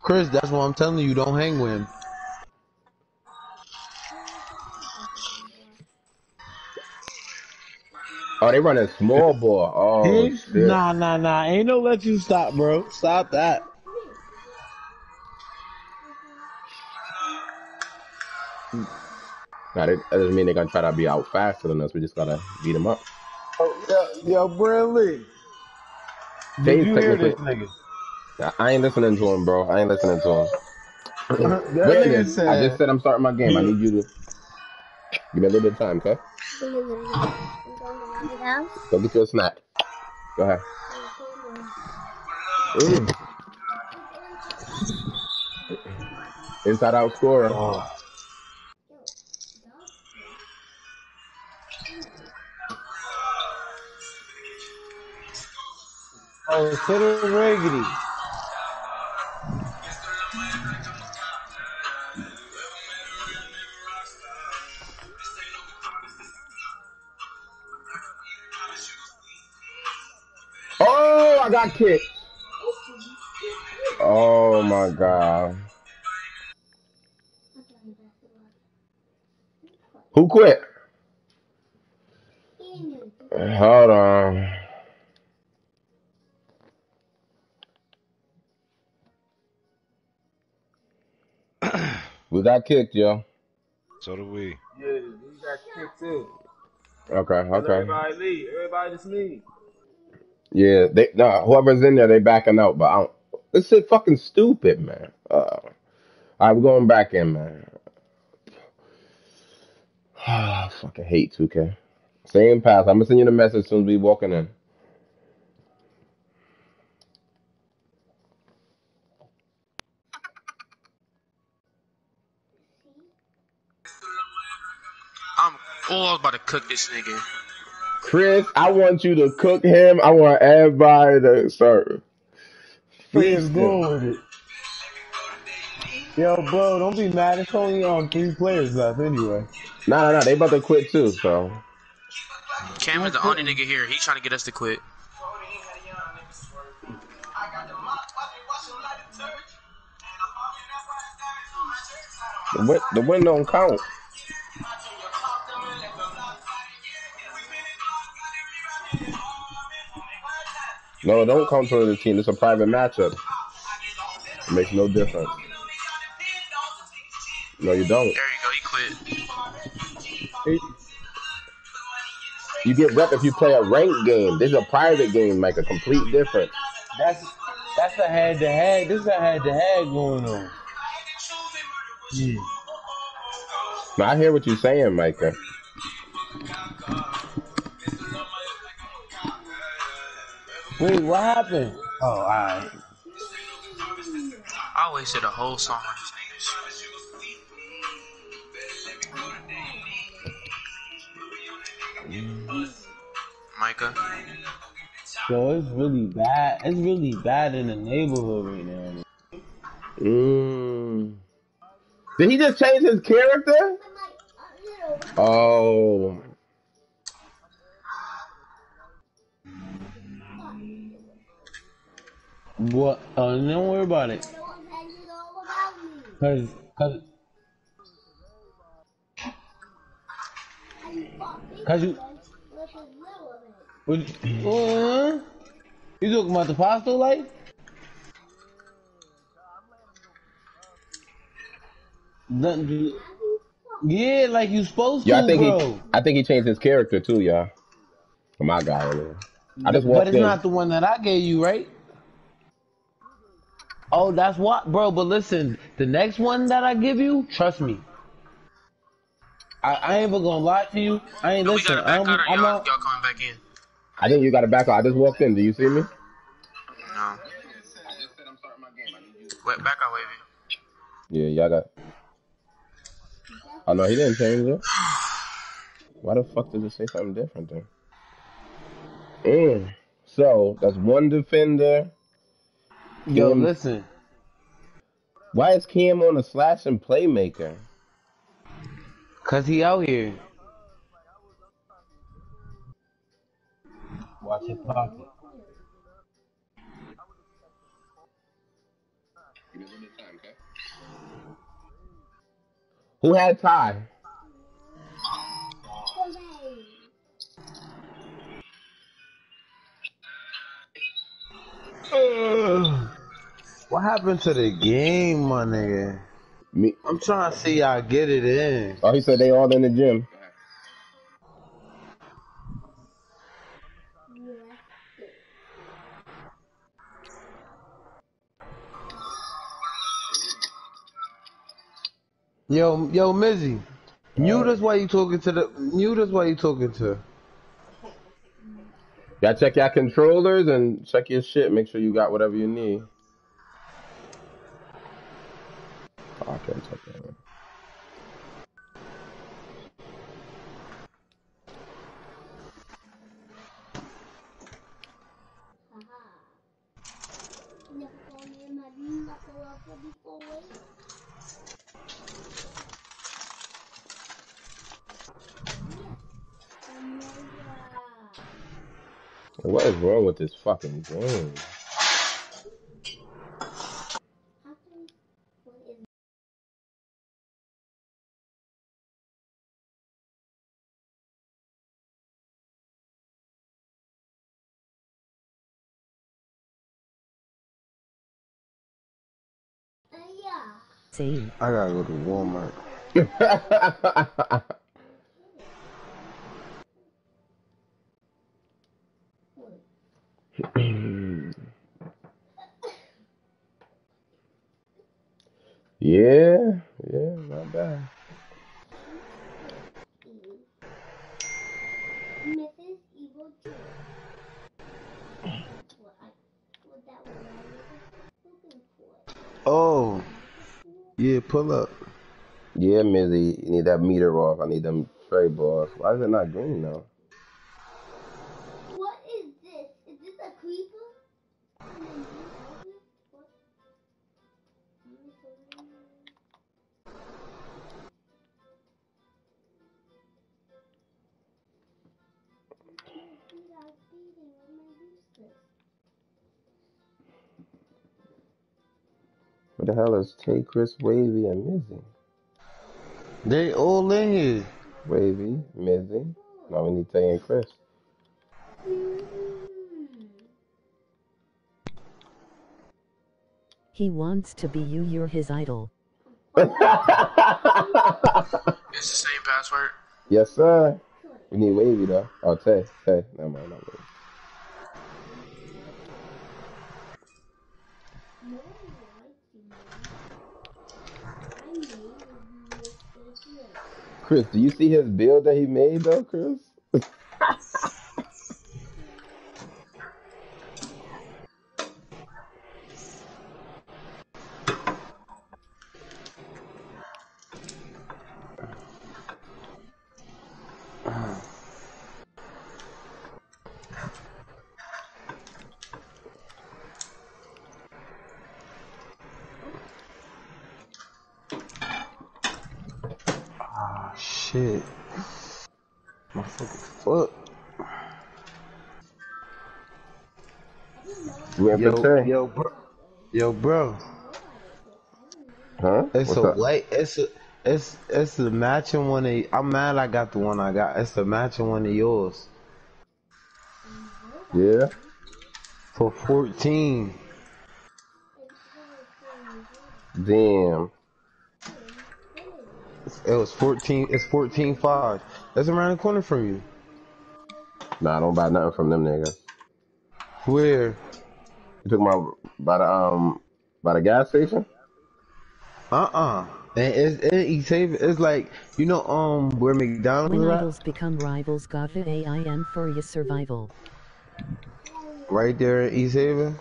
Chris, that's what I'm telling you. Don't hang with him. Oh, they running small ball. Oh, shit. Nah, nah, nah. Ain't no let you stop, bro. Stop that. Nah, that doesn't mean they're gonna try to be out faster than us. We just gotta beat them up. Oh, Yo, yo Bradley. They Did you hear this technically- nigga? I ain't listening to him, bro. I ain't listening to him. nigga Witness, said. I just said I'm starting my game. I need you to give me a little bit of time, okay? Go get you a snack. Go ahead. Mm. Inside out scorer. Oh. Oh, riggedy. Got kicked. Oh my god. Who quit? Hold on. We got kicked, yo. So do we. Yeah, we got kicked too. Okay, okay. Everybody leave. Everybody just leave. Yeah, they no, whoever's in there, they backing out. But I don't. This shit fucking stupid, man. Uh, all right, going back in, man. I fucking hate 2K. Same pass. I'm gonna send you the message as soon as we walking in. I'm all about to cook this nigga. Chris, I want you to cook him. I want everybody to serve. Please go with it. Yo, bro, don't be mad. It's only on three players left anyway. No, no, no. They about to quit too. So Cameron's the only nigga here. He's trying to get us to quit. the win, the win don't count. No, don't come to the team. It's a private matchup. It makes no difference. No, you don't. There you go. He quit. You get rep if you play a ranked game. This is a private game, like a complete difference. That's that's a head to head. This is a head to head going on. Hmm. Now I hear what you're saying, Micah. Wait, what happened? Oh, alright. I wasted a whole song on these niggas. Micah. Yo, it's really bad. It's really bad in the neighborhood right now. Mm. Did he just change his character? Oh. What? Uh, don't worry about it. Cause, cause, cause you. What, uh, you talking about the pasta life? Nothing Yeah, like you supposed to, Yeah, I think bro. he I think he changed his character too, y'all. For my guy. I just but walked it's in. not the one that I gave you, right? Oh, that's what, bro. But listen, the next one that I give you, trust me. I, I ain't even gonna lie to you. I ain't No, we listen. I'm, I'm y'all, not. y'all coming back in. I think you got to back out. I just walked in. Do you see me? No. Wait, back out, wavy. Yeah, y'all got. Oh no, he didn't change it. Why the fuck does it say something different then? Mm. So that's one defender. Yo, Cam- listen. Why is Cam on a slash and playmaker? Cause he out here. Watch his pocket. Who had Ty? Ugh. What happened to the game, my nigga? Me. I'm trying to see y'all get it in. Oh, he said they all in the gym. Yo, yo, Mizzy. Mute us while you talking to the. Mute us while you talking to. Y'all check your controllers and check your shit. Make sure you got whatever you need. Oh, I can't check that. one. What is wrong with this fucking game? Uh, I gotta go to Walmart. yeah, yeah, not bad. Mrs. Evil Joy. What I what that was I was looking for. Oh, yeah, pull up. Yeah, Mizzy, you need that meter off. I need them tray balls. Why is it not green though? Hell is Tay, Chris, Wavy, and Mizzy? They all in here. Wavy, Mizzy. Now we need Tay and Chris. He wants to be you, you're his idol. It's the same password. yes, sir. We need Wavy though. Oh, Tay, Tay. Never mind, not Wavy. Chris, do you see his build that he made though, Chris? Yo, yo, bro. Yo, bro. Huh? It's What's a up? white. It's a. It's it's the matching one of. I'm mad I got the one I got. It's the matching one of yours Yeah. for 14. Damn. It was 14. It's 14 five. That's around the corner from you. Nah, I don't buy nothing from them niggas. Where? You took my by the um by the gas station? Uh uh And it's it, East Haven. It's like you know um where McDonald's When is at? idols become rivals, Gotha AIM for your survival. Right there in East Haven.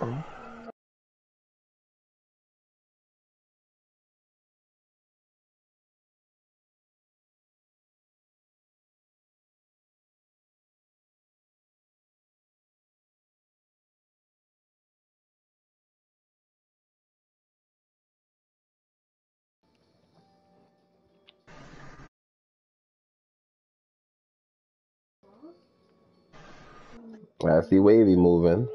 I see Wavy moving.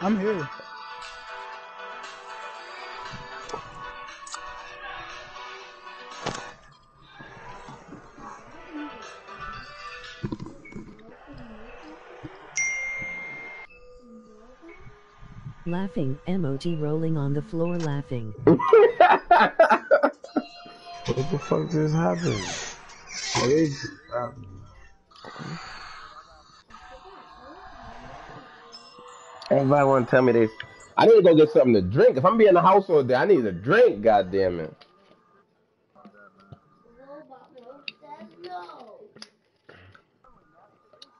I'm here. Laughing emoji rolling on the floor laughing. what the fuck just happened? What is happening? Everybody want to tell me this. I need to go get something to drink. If I'm being in the house all day, I need a drink. God damn it.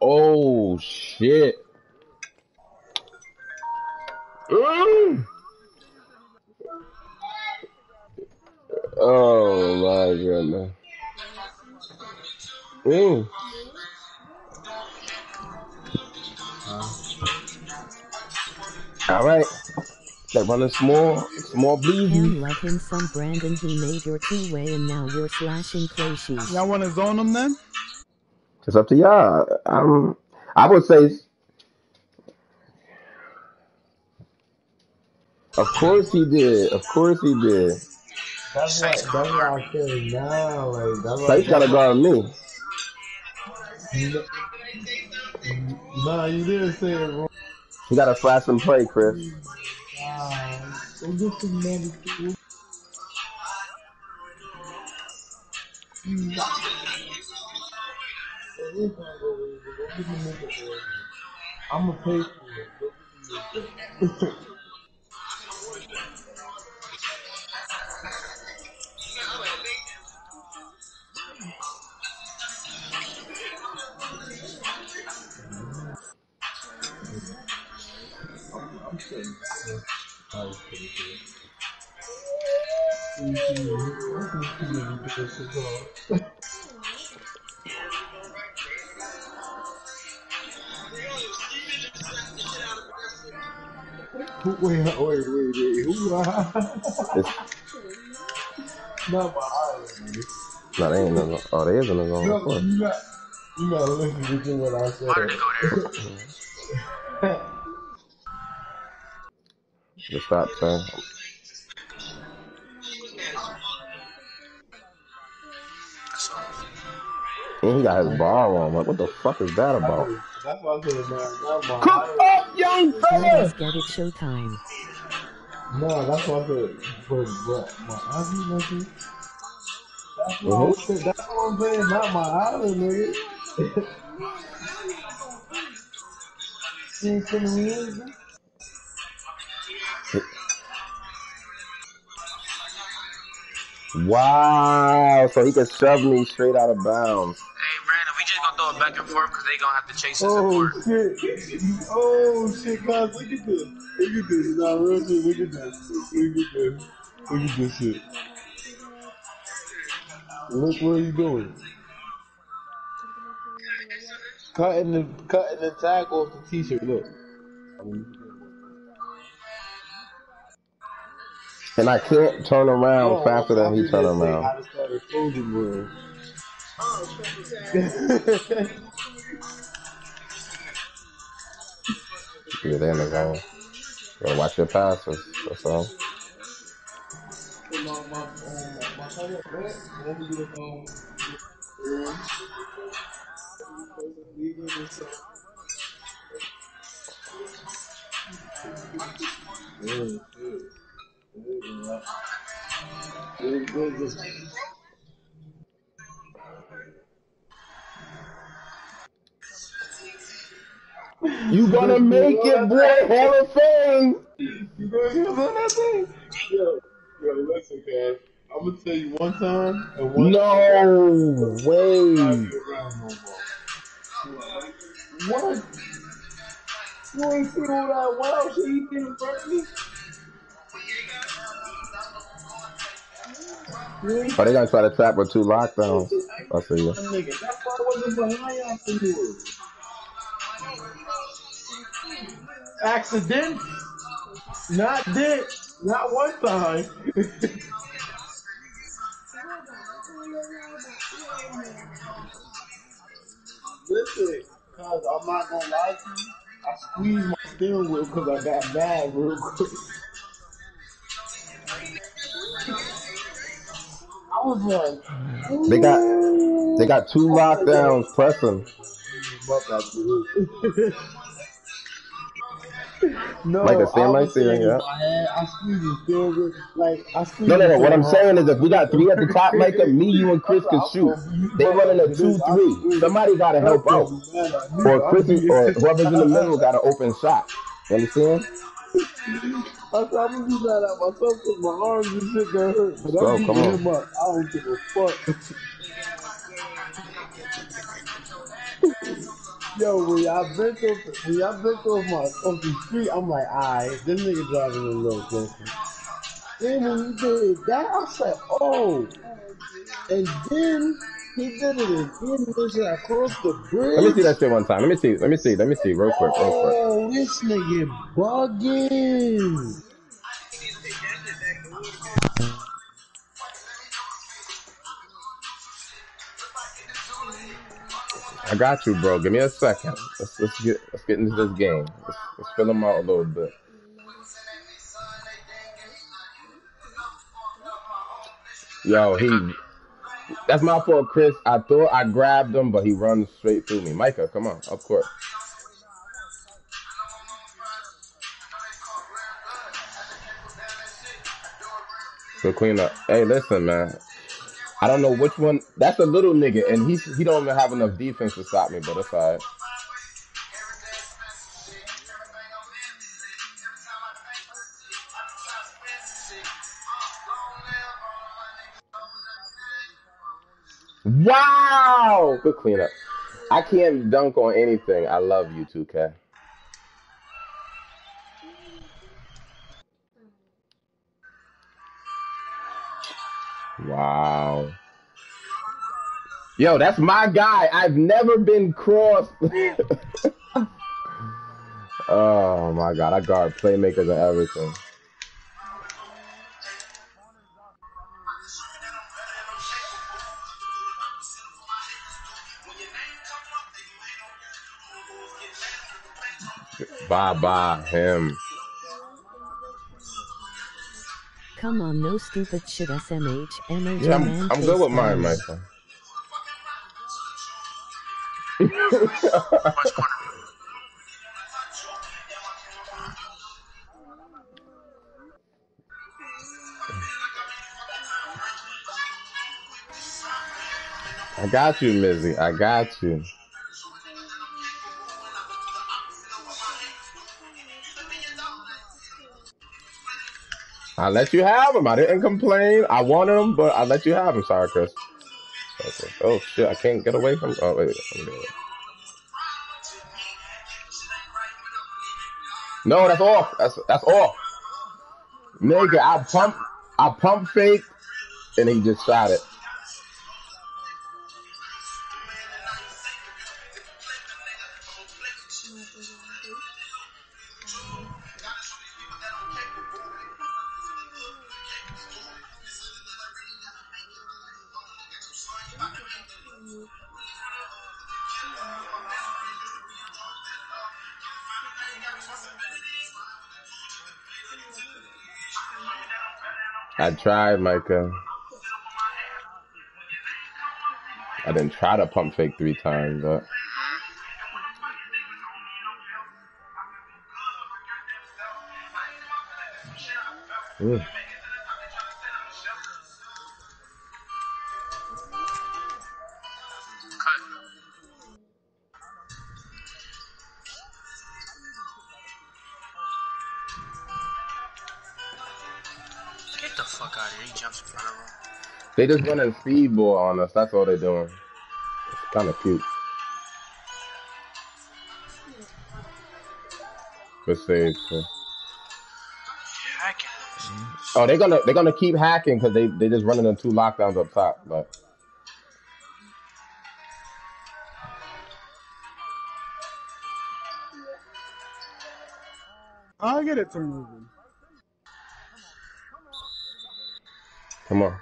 Oh shit. They running small, small bleezy. Cam love him some Brandon he made your two way and now you're slashing play shoes. Y'all want to zone him then? It's up to y'all. Um, I would say, of course he did. Of course he did. That's what, That's why I said now. Like that's why. Place gotta guard me. Nah, you didn't say it wrong. He gotta flash and play, Chris. Wow. Money. I'm gonna pay for it. Wait, wait, wait, wait. Who? It's, Not my island, nigga. no, they ain't no. Oh, they is in the zone. Of No, course. you not. You gotta listen to what I Why did said. It go there? Stop saying. And he got his ball on. Like, what the fuck is that about? That's why I said, man, not my Cook up, young Now fella! let's get it showtime. No, that's why I said, but, but my island, nigga. That's what Mhm. I'm saying. That's what I'm saying. Not my island, nigga. you ain't feeling me Wow. So he can shove me straight out of bounds. Hey, Brandon, we just gonna throw it back and forth because they gonna have to chase us at Oh four. shit! Oh shit, guys! Look at this! Look at this! Nah, real shit. Look at this! Look at this! Look at this shit! Look what you doing! Cutting the cutting the tag off the t-shirt. Look. And I can't turn around No, faster than he just turn saying around. how to start a clothing. Yeah, they in the zone. You gotta watch your passes. That's all. my You gonna make it, boy. Hall of Fame. You gonna get on that thing? Yo, yo, listen, guys. I'm gonna tell you one time and one No not way. What? You ain't seen all that wild shit he did in front of me? Oh, they gonna try to trap with two lockdowns. I see you. Accident, not did, not one time. Listen, cause I'm not gonna lie to you. I squeezed my steering wheel because I got mad real quick. I was like, They got they got two lockdowns pressing. Fuck out to this. No, Micah, stand I right was saying there, yeah. head, I squeezed it still. Like, I squeezed No, no, no. What I'm saying is if we got three at the top, Micah, me, you, and Chris can shoot. They running a two-three. Somebody got to help out, or Chris or whoever's in the middle got an open shot. You understand? I I'm gonna be mad at myself because my arms and shit got hurt. But Bro, I'm come on. him up. I don't give a fuck. Yo, when y'all bent off, when y'all bent off my the street, I'm like, alright, this nigga driving a little closer. Then when he did that, I said, oh. And then he did it again. Across the bridge. Let me see that shit one time. Let me see. Let me see. Let me see. Real quick. Real quick. Oh, this nigga bugging. I got you, bro. Give me a second. Let's let's get let's get into this game. Let's, let's fill them out a little bit. Yo, he. That's my fault, Chris. I thought I grabbed him, but he runs straight through me. Micah, come on, up court. Good cleanup. Uh, hey, listen, man. I don't know which one. That's a little nigga, and he he don't even have enough defense to stop me, but it's alright. Wow! Good cleanup. I can't dunk on anything. I love you, 2K. Wow. Yo, that's my guy. I've never been crossed. oh my god, I guard playmakers and everything. Bye bye him. Come on, no stupid shit, SMH, Yeah, I'm, I'm good with mine, face Michael. I got you, Mizzy. I got you. I let you have them. I didn't complain. I wanted them, but I let you have them. Sorry, Chris. Okay. Oh shit! I can't get away from. Oh wait. No, that's off. That's that's off. Nigga, I pump, I pump fake, and he just shot it. Tried, Micah. I didn't try to pump fake three times, but Mm. They just running speedball on us. That's all they're doing. It's kind of cute. Good save. too. Oh, they're gonna they're gonna keep hacking because they they just running the two lockdowns up top. But I'll get it moving. come on.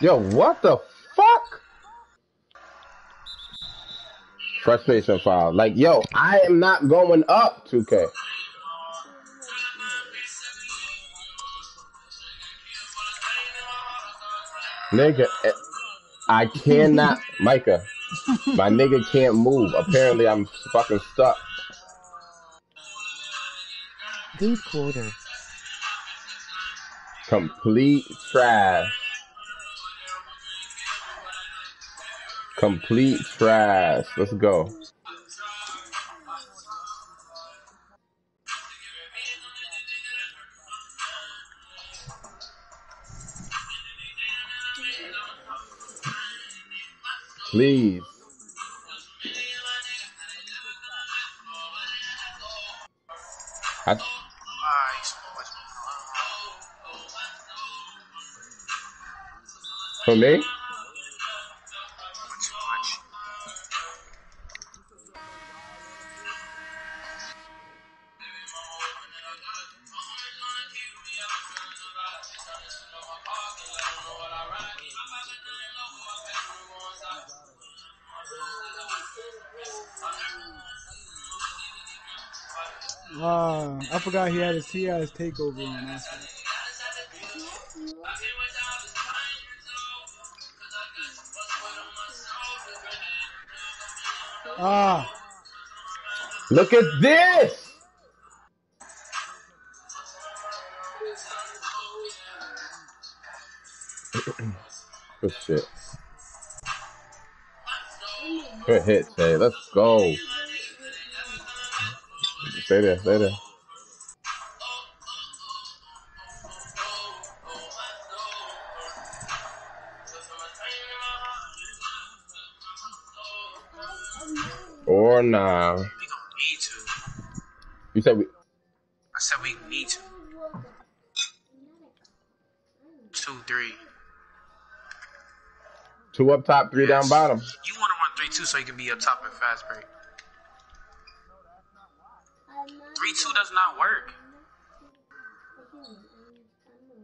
Yo, what the fuck? Frustration file. Like, yo, I am not going up, 2K. Nigga, eh, I cannot, Micah. My nigga can't move. Apparently, I'm fucking stuck. Good quarter. Complete trash. Complete trash. Let's go. Please. I, Alright, forgot he had his he had his takeover on. Why. Ah, look at this. Good shit. Good hit, Tay. Let's go. Stay there, stay there. Nah. Uh, we gonna need to. You said we. I said we need to. Two, three. Two up top, three down bottom. You want to run three two so you can be up top and fast break. Three two does not work,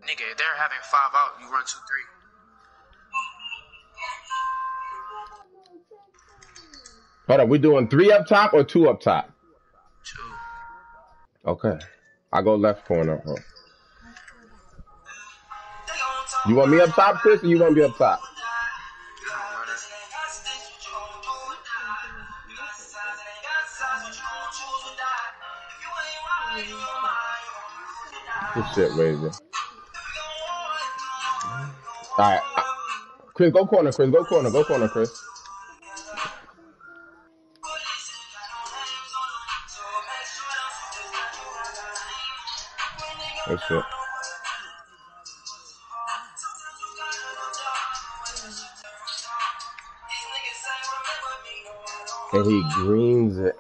nigga. If they're having five out, you run two three. Hold on, we doing three up top or two up top? Two. Okay. I go left corner. Huh. You want me up top, Chris, or you want me up top? Good shit, Razor. All right. Chris, go corner, Chris. Go corner. Go corner, Chris. Good shit. And he greens it.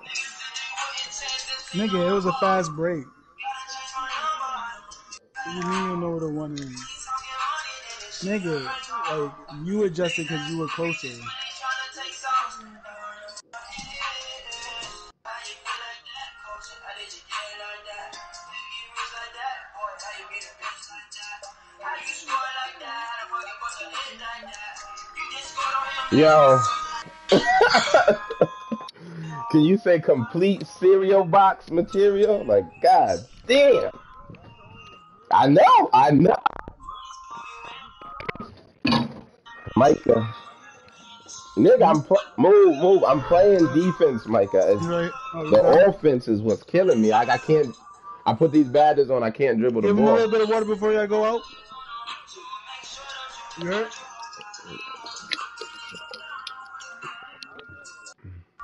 nigga, it was a fast break. You mean you know what the one is? Nigga, like you adjusted because you were closer. Yo. Can you say complete cereal box material? Like, god damn. I know, I know. Micah. Nigga, I'm pl- move, move. I'm playing defense, Micah. It's, right? Oh, the right. offense is what's killing me. Like I can't. I put these badges on. I can't dribble the ball. Give him a little bit of water before y'all go out. You heard?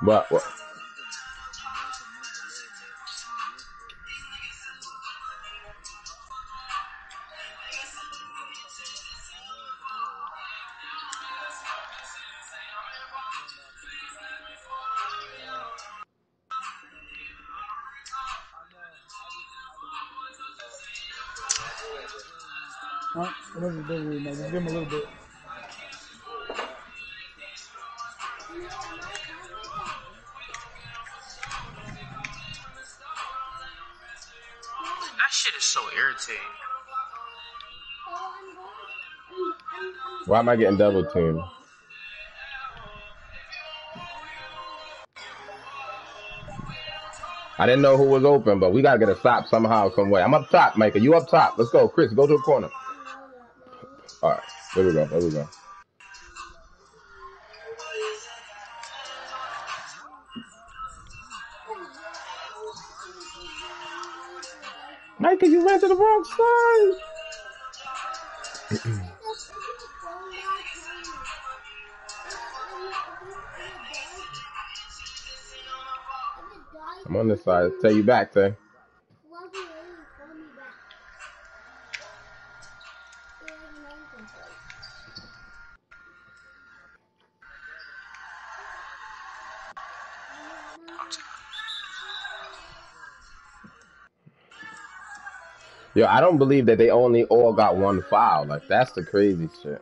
But what? Why am I getting double teamed? I didn't know who was open, but we gotta get a stop somehow, some way. I'm up top, Micah. You up top. Let's go, Chris. Go to the corner. All right, there we go. There we go. Micah, you ran to the wrong side. I'm on this side. Tell you back, Tay. Yo, I don't believe that they only all got one foul. Like that's the crazy shit.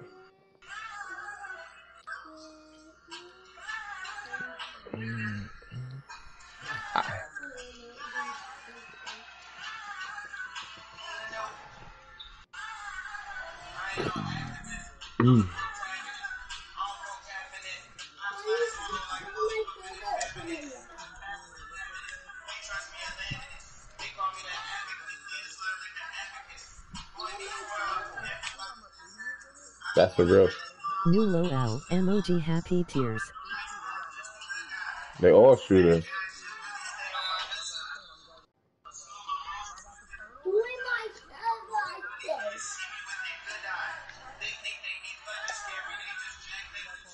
Emoji happy tears. They all this.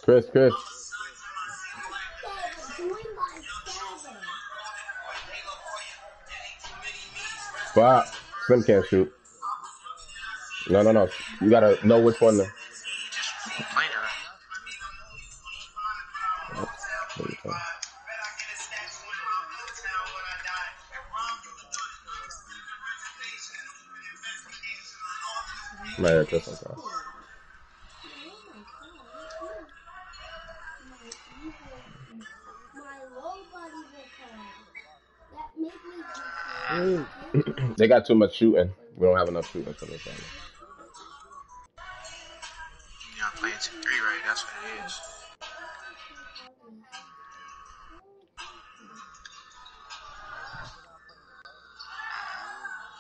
Chris, Chris. Myself. Slim can't shoot. No, no, no. You gotta know which one. To... me Hey, mm. They got too much shooting. We don't have enough shooting for this one. Yeah, I'm playing 2 3 right. That's what it is.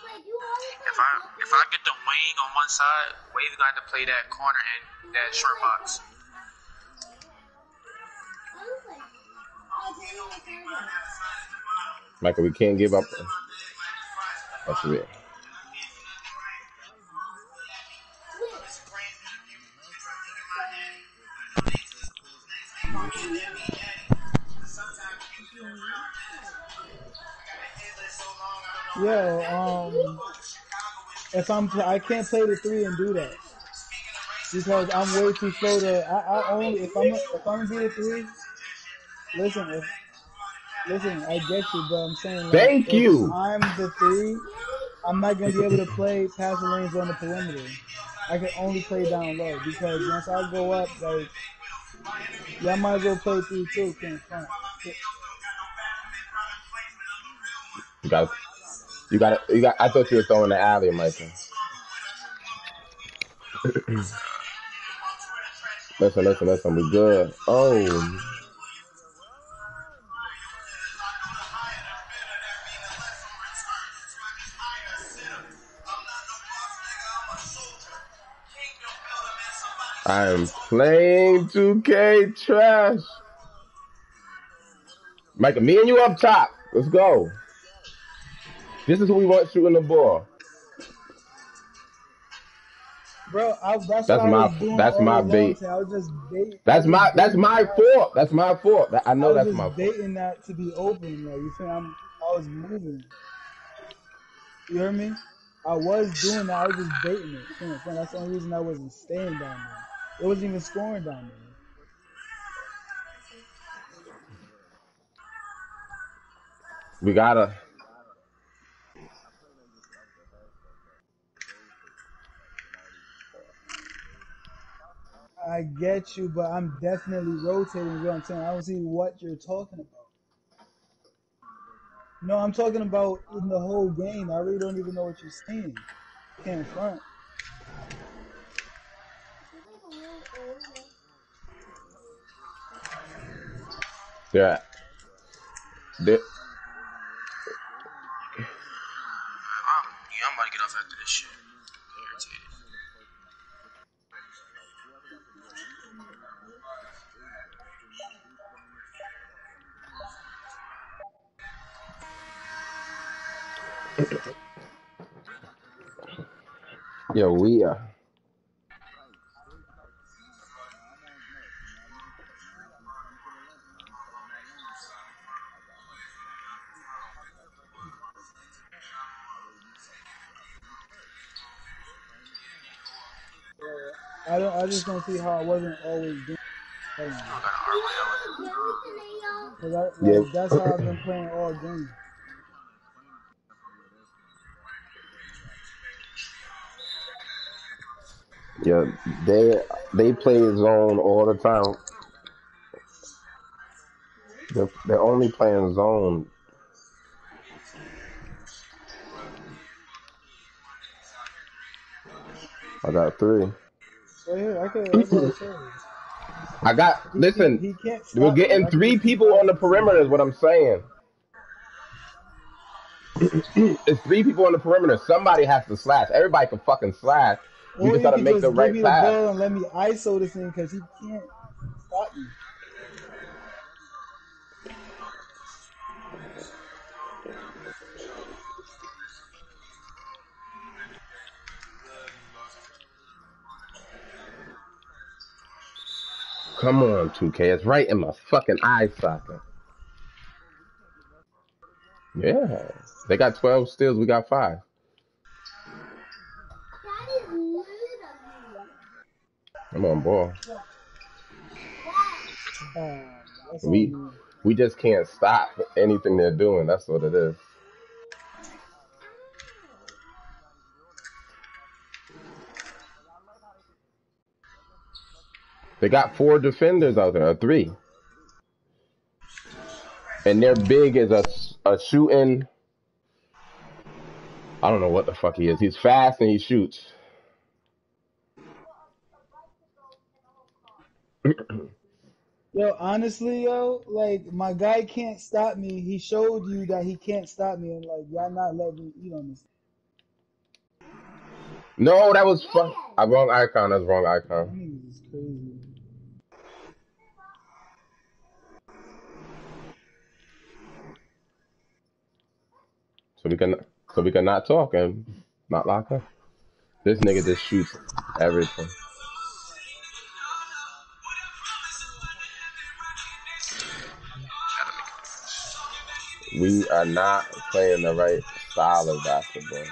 Wait, you always If I if I get wing on one side, Wave got to play that corner and that short box. Michael, we can't give up. That's it. If I'm, I can't play the three and do that because I'm way too slow to. I, I only if I'm if I'm gonna be the three. Listen, if listen, I get you, but I'm saying like, Thank if you. I'm the three. I'm not gonna be able to play pass the lanes on the perimeter. I can only play down low because once I go up, like, y'all might as well play three too. Can't front. You got, you got, you got. I thought you were throwing the alley, Michael. listen, listen, listen. We good. Oh, I am playing 2K trash. Michael, me and you up top. Let's go. This is who we want shooting the ball. Bro, I, that's, That's what my- that's my bait. I was just. That's my that's my fault. That's my fault. That- I know I was that's just my fault. baiting that to be open. Like you feel? I'm, I was moving. You hear me? I was doing that. I was just baiting it. You know, That's the only reason I wasn't staying down there. It wasn't even scoring down there. We gotta. I get you, but I'm definitely rotating. What I'm saying, I don't see what you're talking about. No, I'm talking about in the whole game. I really don't even know what you're saying. Can't front. Yeah. They, Yeah, I'm about to get off after this shit. Irritated. Yo, we are. I don't. I just don't see how I wasn't always doing. I got an RYL with it. Cause I, like, Yeah. that's how I've been playing all game. Yeah, they they play zone all the time. They're, they're only playing zone. I got three. Right here, I could. That's what I said. I got listen. he can't We're getting three people on the perimeter. Is what I'm saying. it's three people on the perimeter. Somebody has to slash. Everybody can fucking slash. We Or just gotta make just the give right me the pass. ball and let me ISO this thing because he can't stop me. Come on, 2K. It's right in my fucking eye socket. Yeah. They got 12 steals. We got five. I'm on ball. We we just can't stop anything they're doing. That's what it is. They got four defenders out there, or three, and their big is a a shooting. I don't know what the fuck he is. He's fast and he shoots. Yo, honestly, yo, like my guy can't stop me. He showed you that he can't stop me, and like y'all not letting me eat on this. No, that was fuck. I wrong icon. That's wrong icon. niggas is crazy. So we can so we can not talk and not lock up. This nigga just shoots everything. We are not playing the right style of basketball.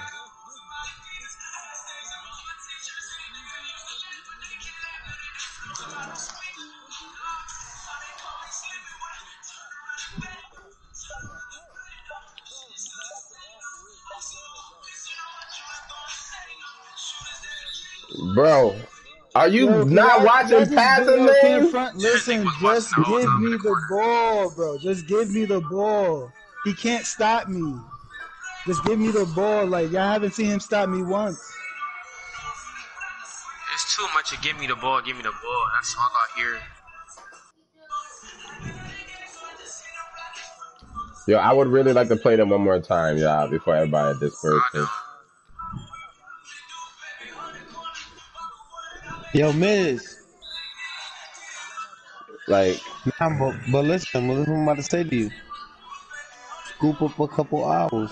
Bro, are you Yo, can not y'all, watching passing lanes? front listen, nigga was watching just give me the ball, bro. Just give me the ball. He can't stop me. Just give me the ball. Like y'all haven't seen him stop me once. It's too much of give me the ball, give me the ball. That's all I hear. Yo, I would really like to play them one more time, y'all, before everybody I disperses. know. Yo, Miz. Like, Nah, but, but listen, what I'm about to say to you. Scoop up a couple hours.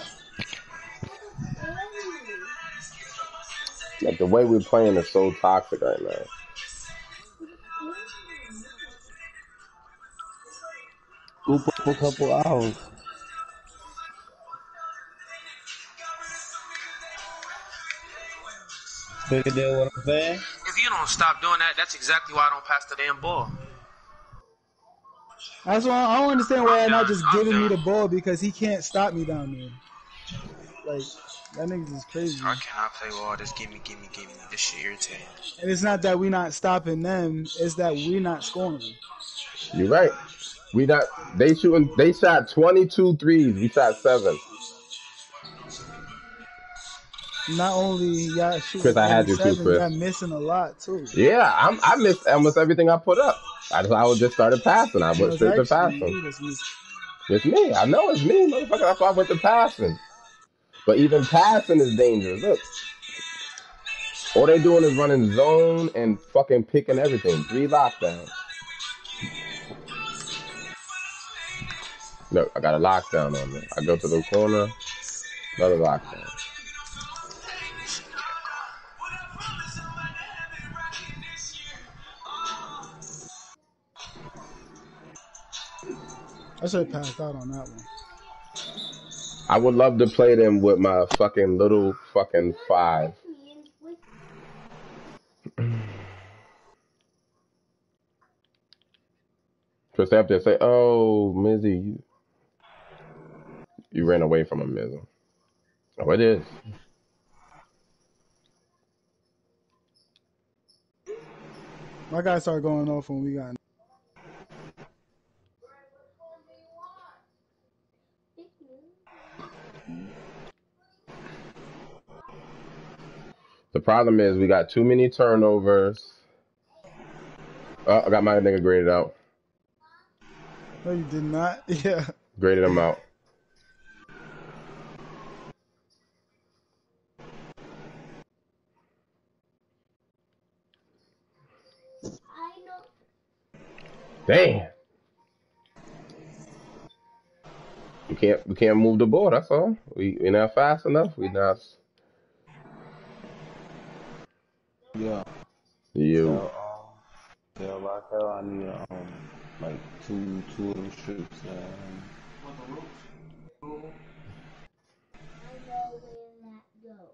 like the way we're playing is so toxic right now. Scoop up a couple hours. Bigger deal what I'm saying? If you don't stop doing that, that's exactly why I don't pass the damn ball. That's why I don't understand why I'm y'all not just I'm giving me the ball because he can't stop me down there. Like that niggas is crazy. I cannot play with all this gimme, gimme, gimme. This shit irritating. And it's not that we not stopping them, it's that we not scoring. You're right. We not they shooting they shot 22 threes. We shot seven. Not only y'all shooting Chris, I had only you too, seven, Chris. y'all missing a lot too. Yeah, I'm I missed almost everything I put up. I just I would just started passing. I went straight to passing. It's me. I know it's me, motherfucker. That's why I went to passing. But even passing is dangerous. Look, all they doing is running zone and fucking picking everything. Three lockdowns. Look, I got a lockdown on me. I go to the corner, another lockdown. I should have passed out on that one. I would love to play them with my fucking little fucking five. Just have to say, oh, Mizzy, you, you ran away from a Mizzy. Oh, it is. My guy started going off when we got. The problem is we got too many turnovers. Oh, I got my nigga graded out. No, you did not. Yeah. Graded him out. I know. Damn. We can't we can't move the ball. That's all. We we not fast enough. We not. Yeah. You. Tell, um, tell Raquel I need um like two two of them strips. Um, I know where that goes.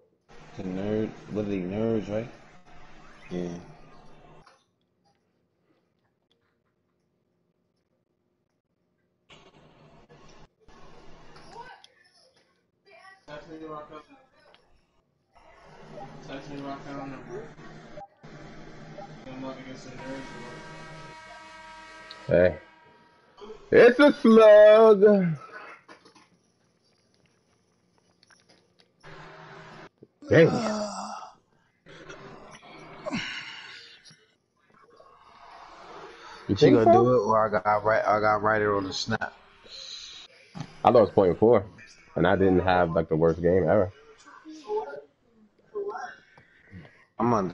to nerd, what are they nerds, right? Yeah. Text me rock up. Text me rock out number. I'm not against the nerds. Hey. It's a slug. Damn. You She gonna so? do it, or I got right. I got right her on the snap. I lost point four, and I didn't have like the worst game ever. I'm on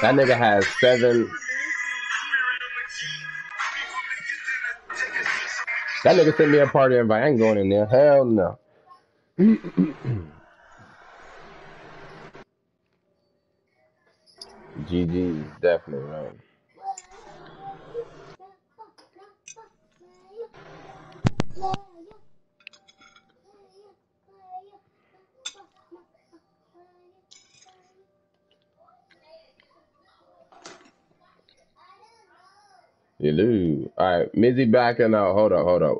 That nigga has seven. That nigga sent me a party invite. I ain't going in there. Hell no. GG definitely right. Hello. All right, Mizzy backing out. Hold up, hold up.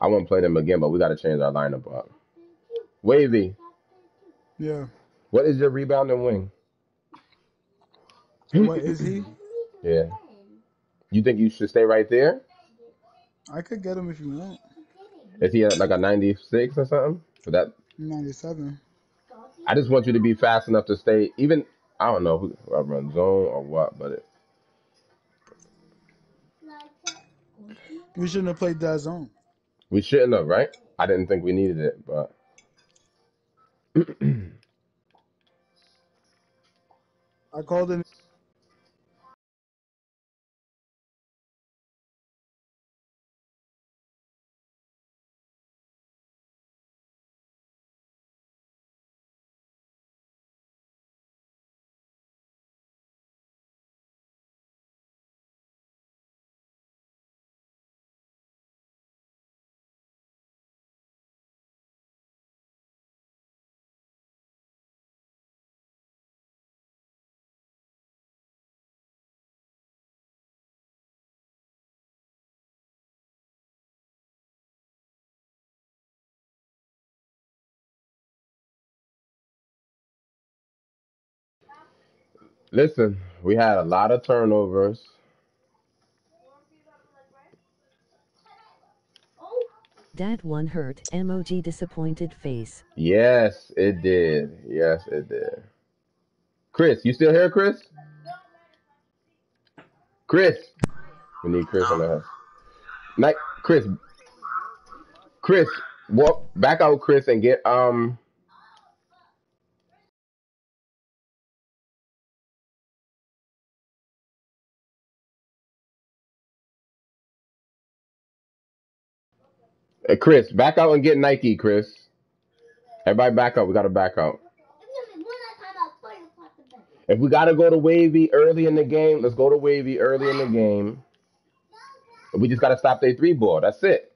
I want to play them again, but we got to change our lineup up. Wavy, Yeah. what is your rebounding wing? What is he? Yeah. You think you should stay right there? I could get him if you want. Is he at like a 96 or something? For that, 97. I just want you to be fast enough to stay. Even I don't know who I run zone or what, but it, We shouldn't have played that zone. we shouldn't have, right? I didn't think we needed it, but I called it. Listen, we had a lot of turnovers. That one hurt. Emoji disappointed face. Yes, it did. Yes, it did. Chris, you still here, Chris? Chris, we need Chris on the house. Night, Chris. Chris, walk back out, Chris, and get um. Hey, Chris, back out and get Nike, Chris. Everybody, back up. We got to back out. If we got to go to Wavy early in the game, let's go to Wavy early in the game. We just got to stop their three ball. That's it.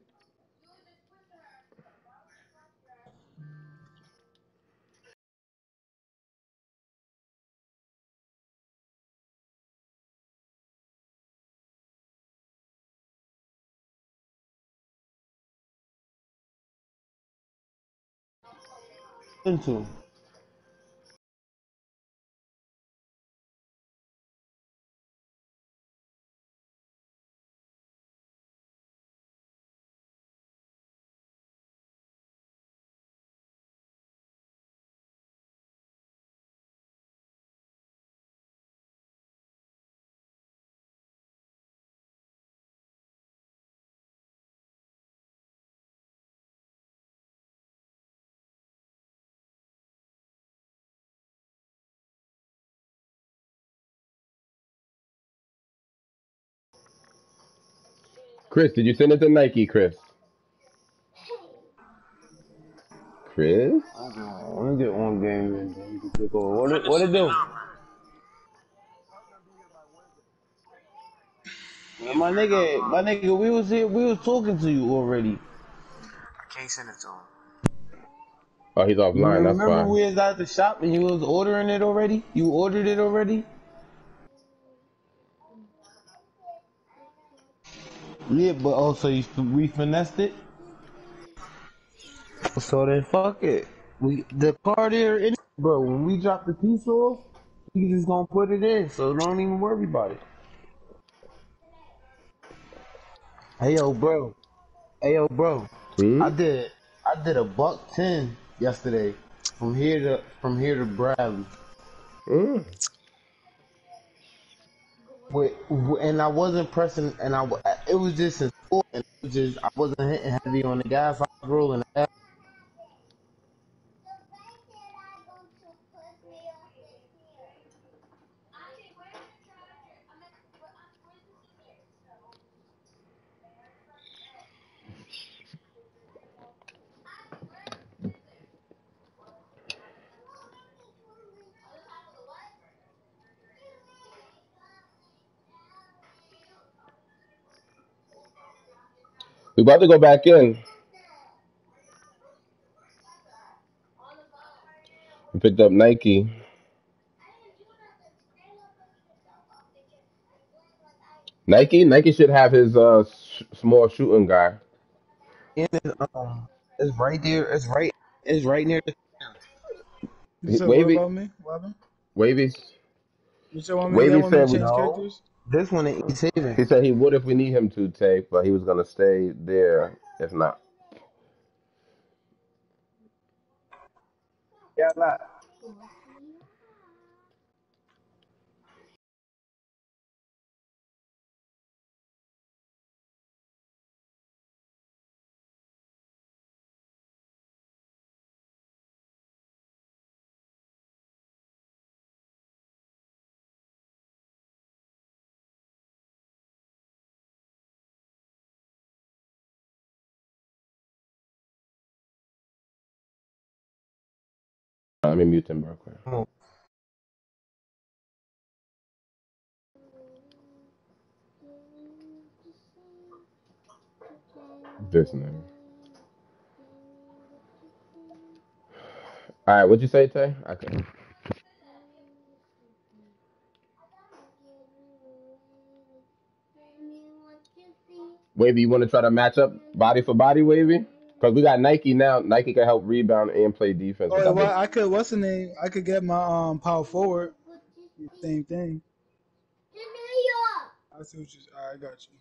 Into. Chris, did you send it to Nike, Chris? Chris? Let me get one game in. then you can take over. What it, what it do? Man, My nigga, my nigga, we was here, we was talking to you already. I can't send it to him. Oh, he's You offline. That's remember why. we was at the shop and you was ordering it already? You ordered it already? Yeah, but also you we finessed it. So then fuck it. We the car there, in, bro. When we drop the piece off, we just gonna put it in. So don't even worry about it. Hey yo, bro. Hey yo, bro. Hmm? I did I did a buck ten yesterday from here to from here to Bradley. Hmm. With, with- and I wasn't pressing, and I wa- it was just and it was just I wasn't hitting heavy on the gas. I was rolling. the We about to go back in. We picked up Nike. Nike, Nike should have his uh sh- small shooting guy. And it's, um, it's right there. It's right. It's right near the. You said what Wavy, about me? What happened? Wavy, You said want me? You Wavy want me to said we. change No, characters? This one in East Haven. He said he would if we need him to take, but he was gonna stay there if not. Yeah, like, Let me mute him real quick. come. This nigga. All right, what'd you say, Tay? Okay. Wavy, you want to try to match up body for body, Wavy? Because we got Nike now. Nike can help rebound and play defense. Oh, well, I could. What's the name? I could get my um power forward. Same thing. I see what you. I got you.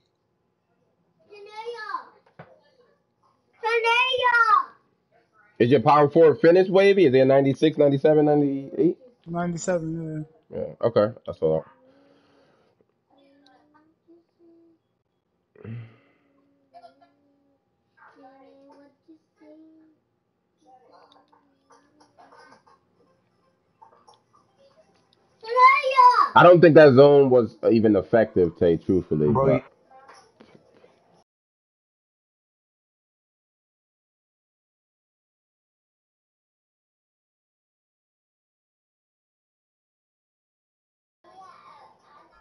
Is your power forward finished, Wavy? Is there 96, 97, 98? 97, yeah. Yeah. Okay. That's all. I don't think that zone was even effective, Tay, truthfully. Bro, But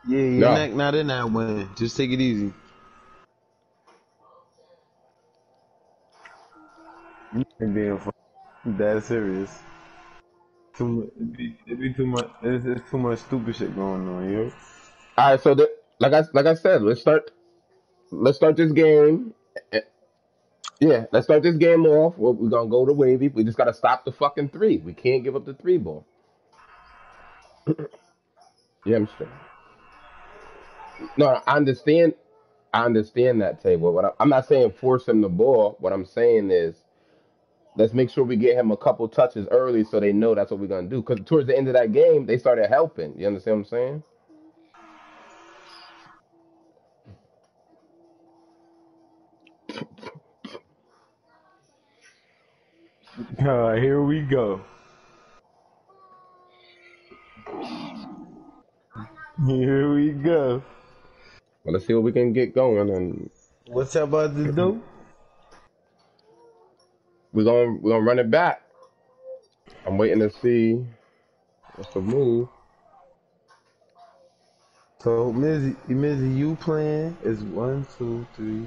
yeah, your no. neck not in that one. Just take it easy. You ain't being fu- that serious. Too much, it be, it be too much. It's, it's too much stupid shit going on, here. All right. So, the, like I like I said, let's start. Let's start this game. Yeah, let's start this game off. We're, we're gonna go to Wavy. We just gotta stop the fucking three. We can't give up the three ball. Yeah, I'm sure. No, I understand. I understand that, table. What I, I'm not saying force him the ball. What I'm saying is let's make sure we get him a couple touches early so they know that's what we're gonna do. Because towards the end of that game, they started helping. You understand what I'm saying? Uh, here we go. Here we go. Well, let's see what we can get going, and What's y'all about to do? We're gonna we're gonna run it back. I'm waiting to see what's the move. So, Mizzy, Mizzy, you playing is one, two, three.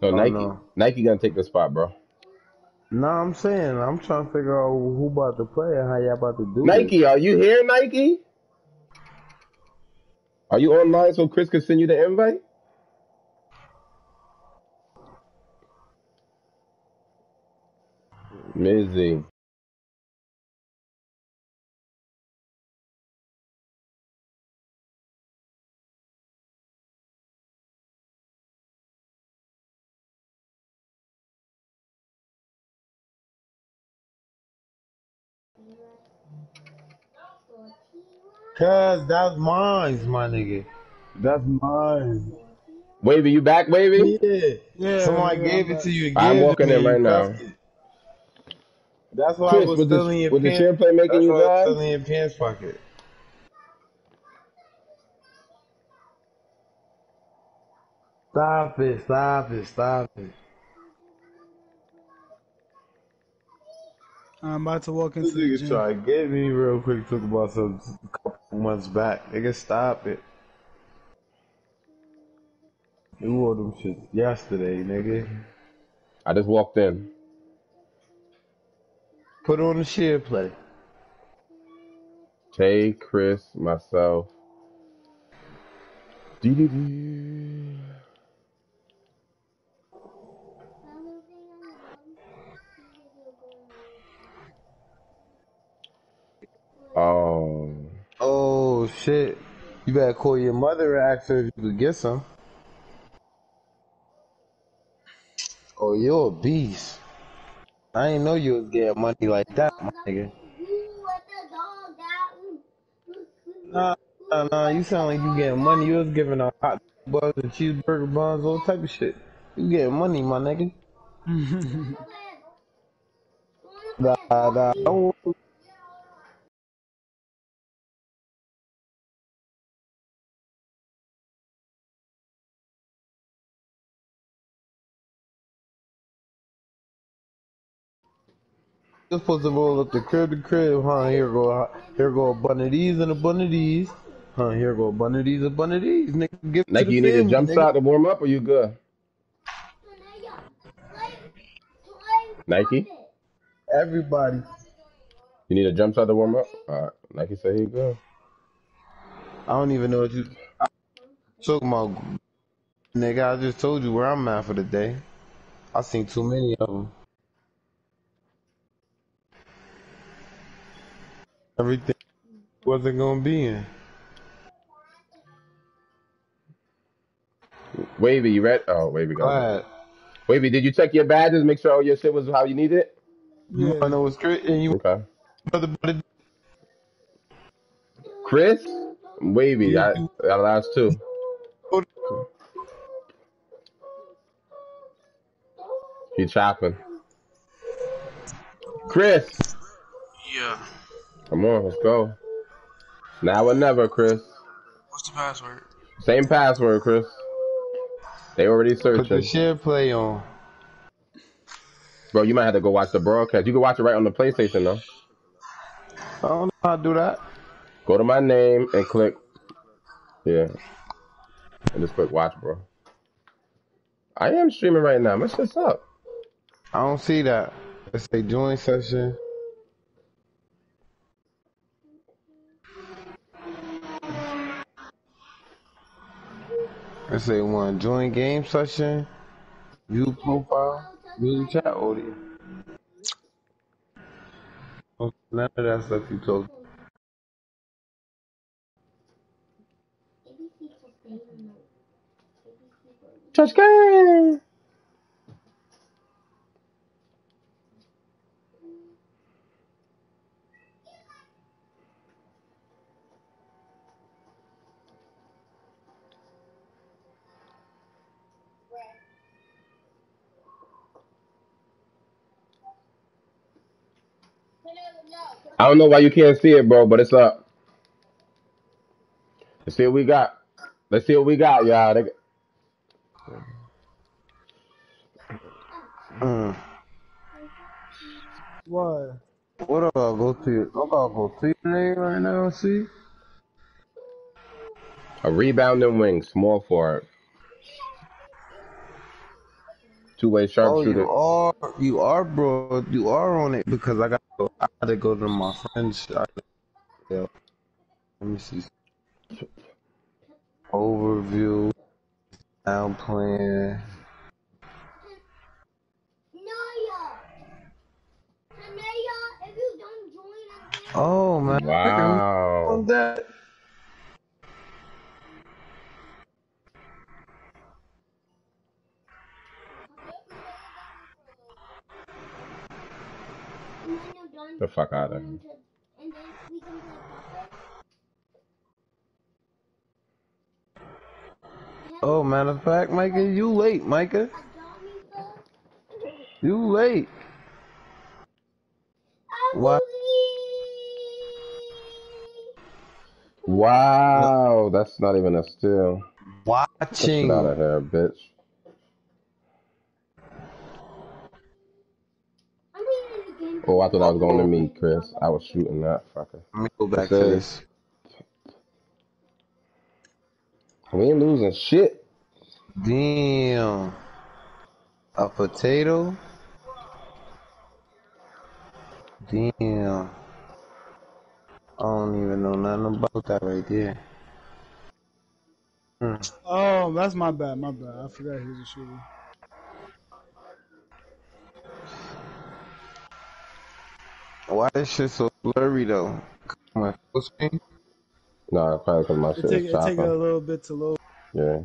So Oh Nike, no. Nike gonna take the spot, bro. No, I'm saying I'm trying to figure out who about to play and how y'all about to do this. Nike, are you here, Nike? Are you online so Chris can send you the invite? Mizzy. Cause that's mine, my nigga. That's mine. Wavy, you back, Wavy? Yeah. Yeah, Somebody yeah, gave I'm it to you. Again. I'm Gave it to walking in right now. Cuffed it. That's why it Chris, was was still in the your was the pants. share play making That's you why it's glad? still in your pants pocket. Stop it! Stop it! Stop it! I'm about to walk This the nigga gym. try to get me real quick. Talk about some a couple months back. Nigga, stop it. You wore them shit yesterday, nigga. I just walked in. Put on the share play. Tay, Chris, myself. Dee-dee-dee. Oh, um, Oh shit! You better call your mother and ask her if you could get some. Oh, you're a beast. I didn't know you was getting money like that, my nigga. Nah, nah, nah. You sound like you getting money. You was giving out hot buns and cheeseburger buns, all type of shit. You getting money, my nigga. Nah, nah. You're supposed to roll up the crib to crib, huh? Here go, here go a bun of these and a bun of these. Huh? Here go a bun of these, a bun of these. Nigga, give it Nike, the you need a jump nigga. shot to warm up, or you good? Nike, Everybody. you need a jump shot to warm up. All right, Nike said he good. I don't even know what you talking about, nigga. I just told you where I'm at for the day. I seen too many of them. Everything wasn't gonna be in. Wavy, you ready? Oh, Wavy Go got ahead. Wavy, did you check your badges? Make sure all your shit was how you need it. You Yeah. wanna know what's great? And you Okay. brother, brother, Chris, Wavy, you, I, I last two. go to He chopping. Chris, Yeah. Come on, let's go. Now or never, Chris. What's the password? Same password, Chris. They already put the searching. share play on. Bro, you might have to go watch the broadcast. You can watch it right on the PlayStation though. I don't know how to do that. Go to my name and click, yeah, and just click watch, bro. I am streaming right now. My this up. I don't see that. Let's say join session. Let's say one join game session. View profile. View chat audio. None of that stuff you told. ABC for I don't know why you can't see it, bro, but it's up. Let's see what we got. Let's see what we got, y'all. They- Mm. What? What do I go to? your- I gotta go to your name right now. See. A rebounding wing, small forward, two way Oh, you are, you are, bro. You are on it because I got, to I gotta go to my friend's. shop. Yeah. Let me see. Overview. Now playing. Naya! Naya, if you don't join again, Oh man, Wow. on that. and when you're done, The fuck out of join here. to, and then we can play Papa. Oh, matter of fact, Micah, you late, Micah. You late. What? Wow, that's not even a steal. Get Watching. out of here, bitch. Oh, I thought I was going to me, Chris. I was shooting that fucker. Let me go back It to says- this. We ain't losing shit. Damn. A potato? Damn. I don't even know nothing about that right there. Hmm. Oh, that's my bad. My bad. I forgot he was a shooter. Why this shit so blurry though? My full screen? Nah, probably because my It shit take is it take a little bit to load. Yeah.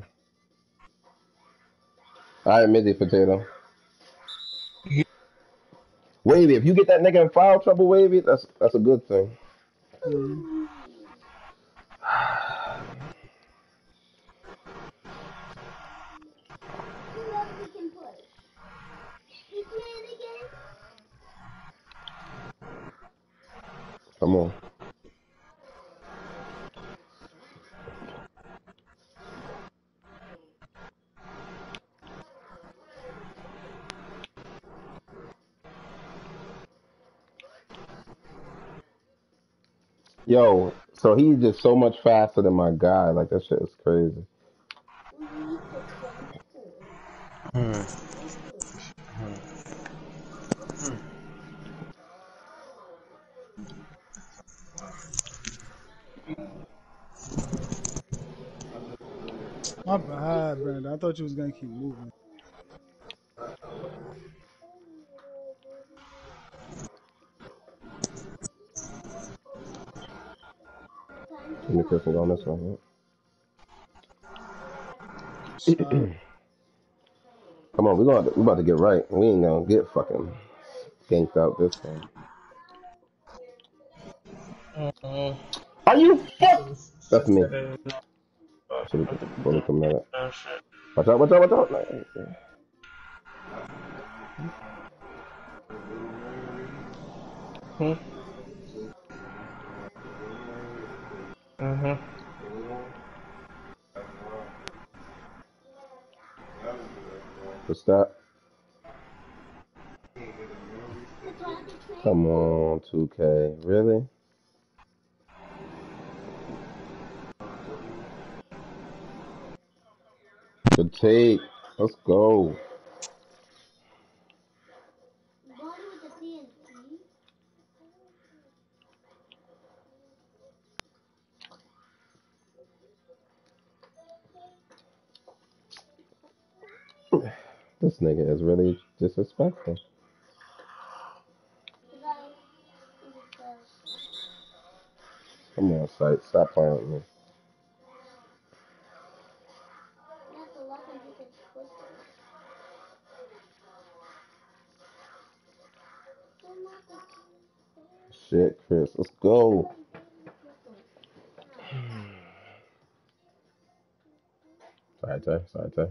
All right, Mizzy Potato. Wavy, if you get that nigga in foul trouble, Wavy, that's that's a good thing. Mhm. Who else we can put? This man again? Come on. Yo, so he's just so much faster than my guy. Like that shit is crazy. My bad, Brandon. I thought you was gonna keep moving. Let me Chris on this one. Stop. Come on, we gonna we about to get right. We ain't gonna get fucking ganked out this time. Mm-hmm. Are you fuck? That's me. That is not Should have just fully committed. that shit. Watch out! Watch out! Watch out! Like, Hmm. Mm-hmm. What's that? Come on, 2K. Really? Take. Let's go. This nigga is really disrespectful. Come on, sight. Stop playing with me. Chris. Let's go. Sorry, Tay. Sorry, Tay.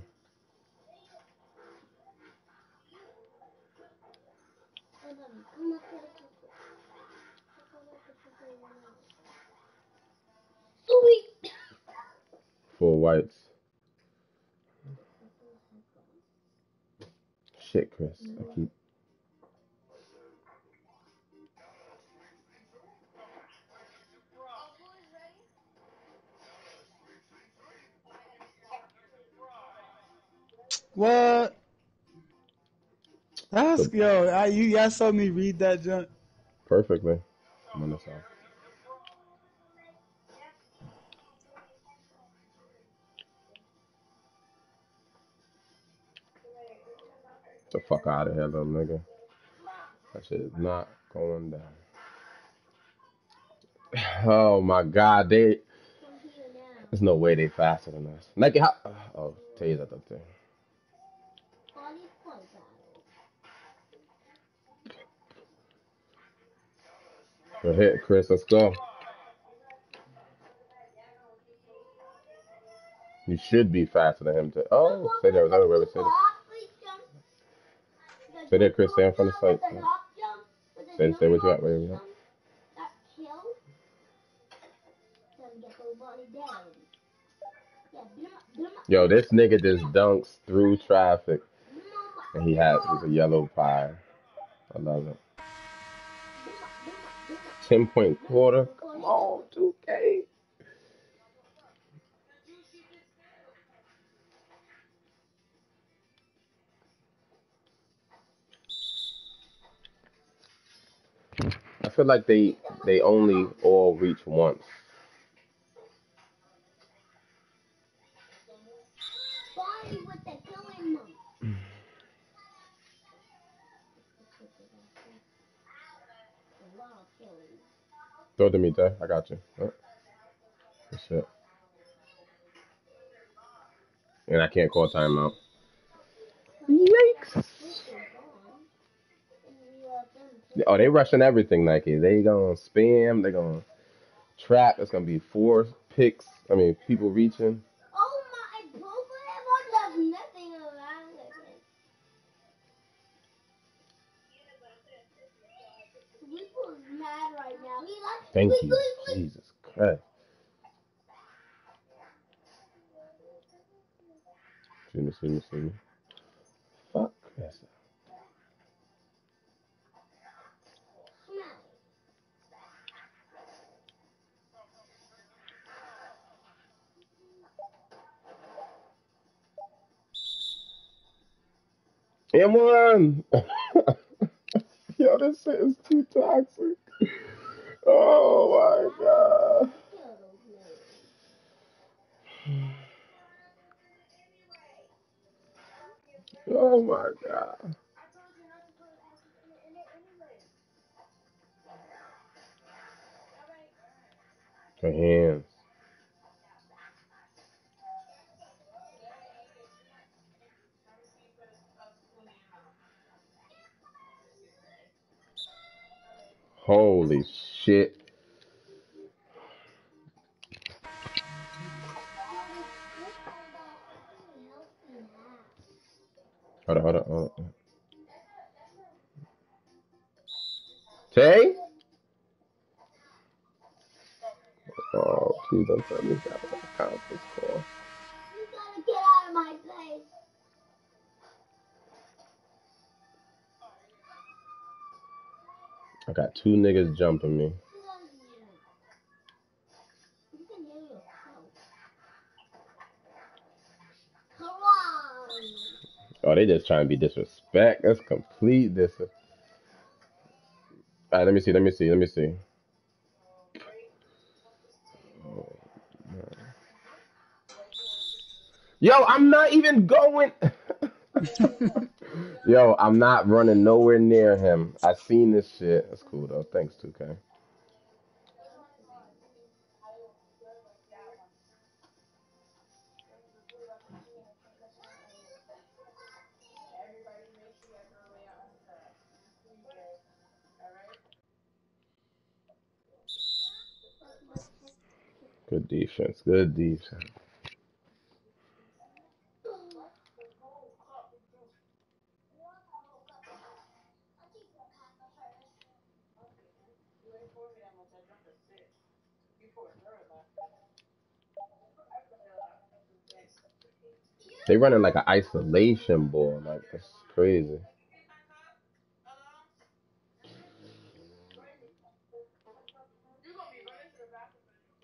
Four whites. Shit, Chris. I keep. Yo. I, you y'all saw me read that junk. Perfectly. On the fuck out of here, little nigga. That shit is not going down. Oh my god, they. There's no way they faster than us. Nike, how? Oh, Tay's at the thing. Body close out. Hit, Chris. Let's go. You should be faster than him. To oh, say there was other way say it. Stay there, Chris. Stay in front of sight. Stay, stay what you got. Where at? Yo, this nigga just dunks through traffic, and he has he's a yellow pie. I love it. 10 point quarter. Come on, 2K. I feel like they they only all reach once. Throw it to me, Jay. I got you. Oh, good shit. And I can't call timeout. Yikes. Oh, they rushing everything, Nike. They gonna spam. They gonna trap. It's gonna be four picks. I mean, people reaching. Thank you, wait, wait." Jesus Christ. See me, see me, see me. Fuck Chris. Smack. And one. Yo, this shit is too toxic. Oh my god. Oh my god. Her hands. Holy shit. Hold on, hold on, hold on. Tay? Oh, please don't tell me that was a conference call. I got two niggas jumping me. Oh, they just trying to be disrespect. That's complete disrespect. All right, let me see, let me see, let me see. Yo, I'm not even going. Yo, I'm not running nowhere near him. I seen this shit. That's cool though. Thanks, 2K. Good defense. Good defense. They running like an isolation ball. Like that's crazy.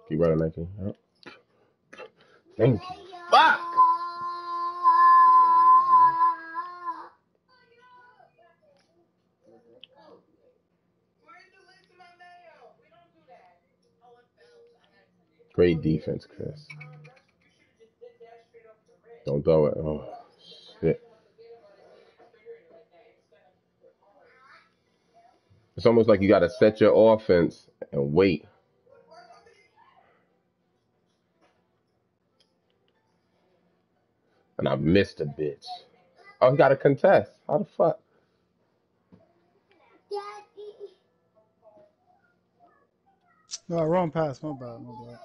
Keep running, Nike. Thank you. Fuck. Great defense, Chris. Don't throw it. Oh shit. It's almost like you got to set your offense and wait. And I missed a bitch. Oh, he got a contest. How the fuck? No, wrong pass. My bad. My bad.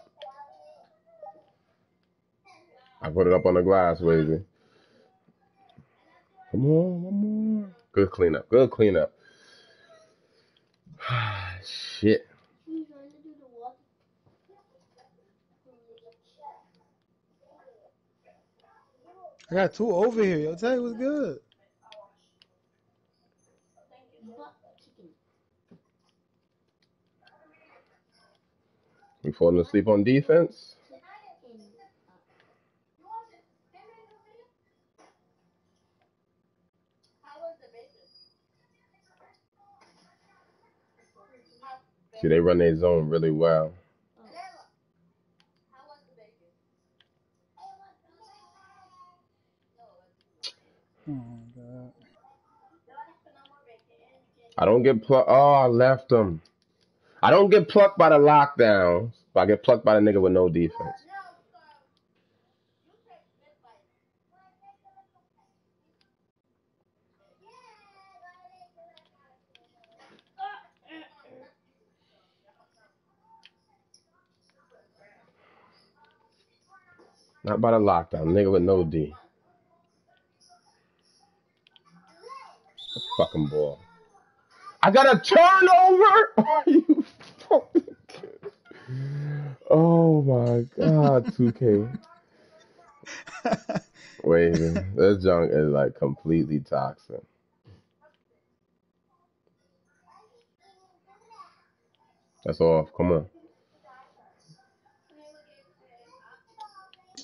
I put it up on the glass, Wavy. Come on, one more. Good cleanup. Good cleanup. Shit. You trying to do the walk? I got two over here. Yo, tell you what's good. We falling asleep on defense? See, they run their zone really well. I don't get plucked. Oh, I left them. I don't get plucked by the lockdowns, but I get plucked by the nigga with no defense. Not by the lockdown. Nigga with no D. Fucking ball. I got a turnover. Are you fucking kidding? Oh my god, 2K. Wavy. This junk is like completely toxic. That's off. Come on.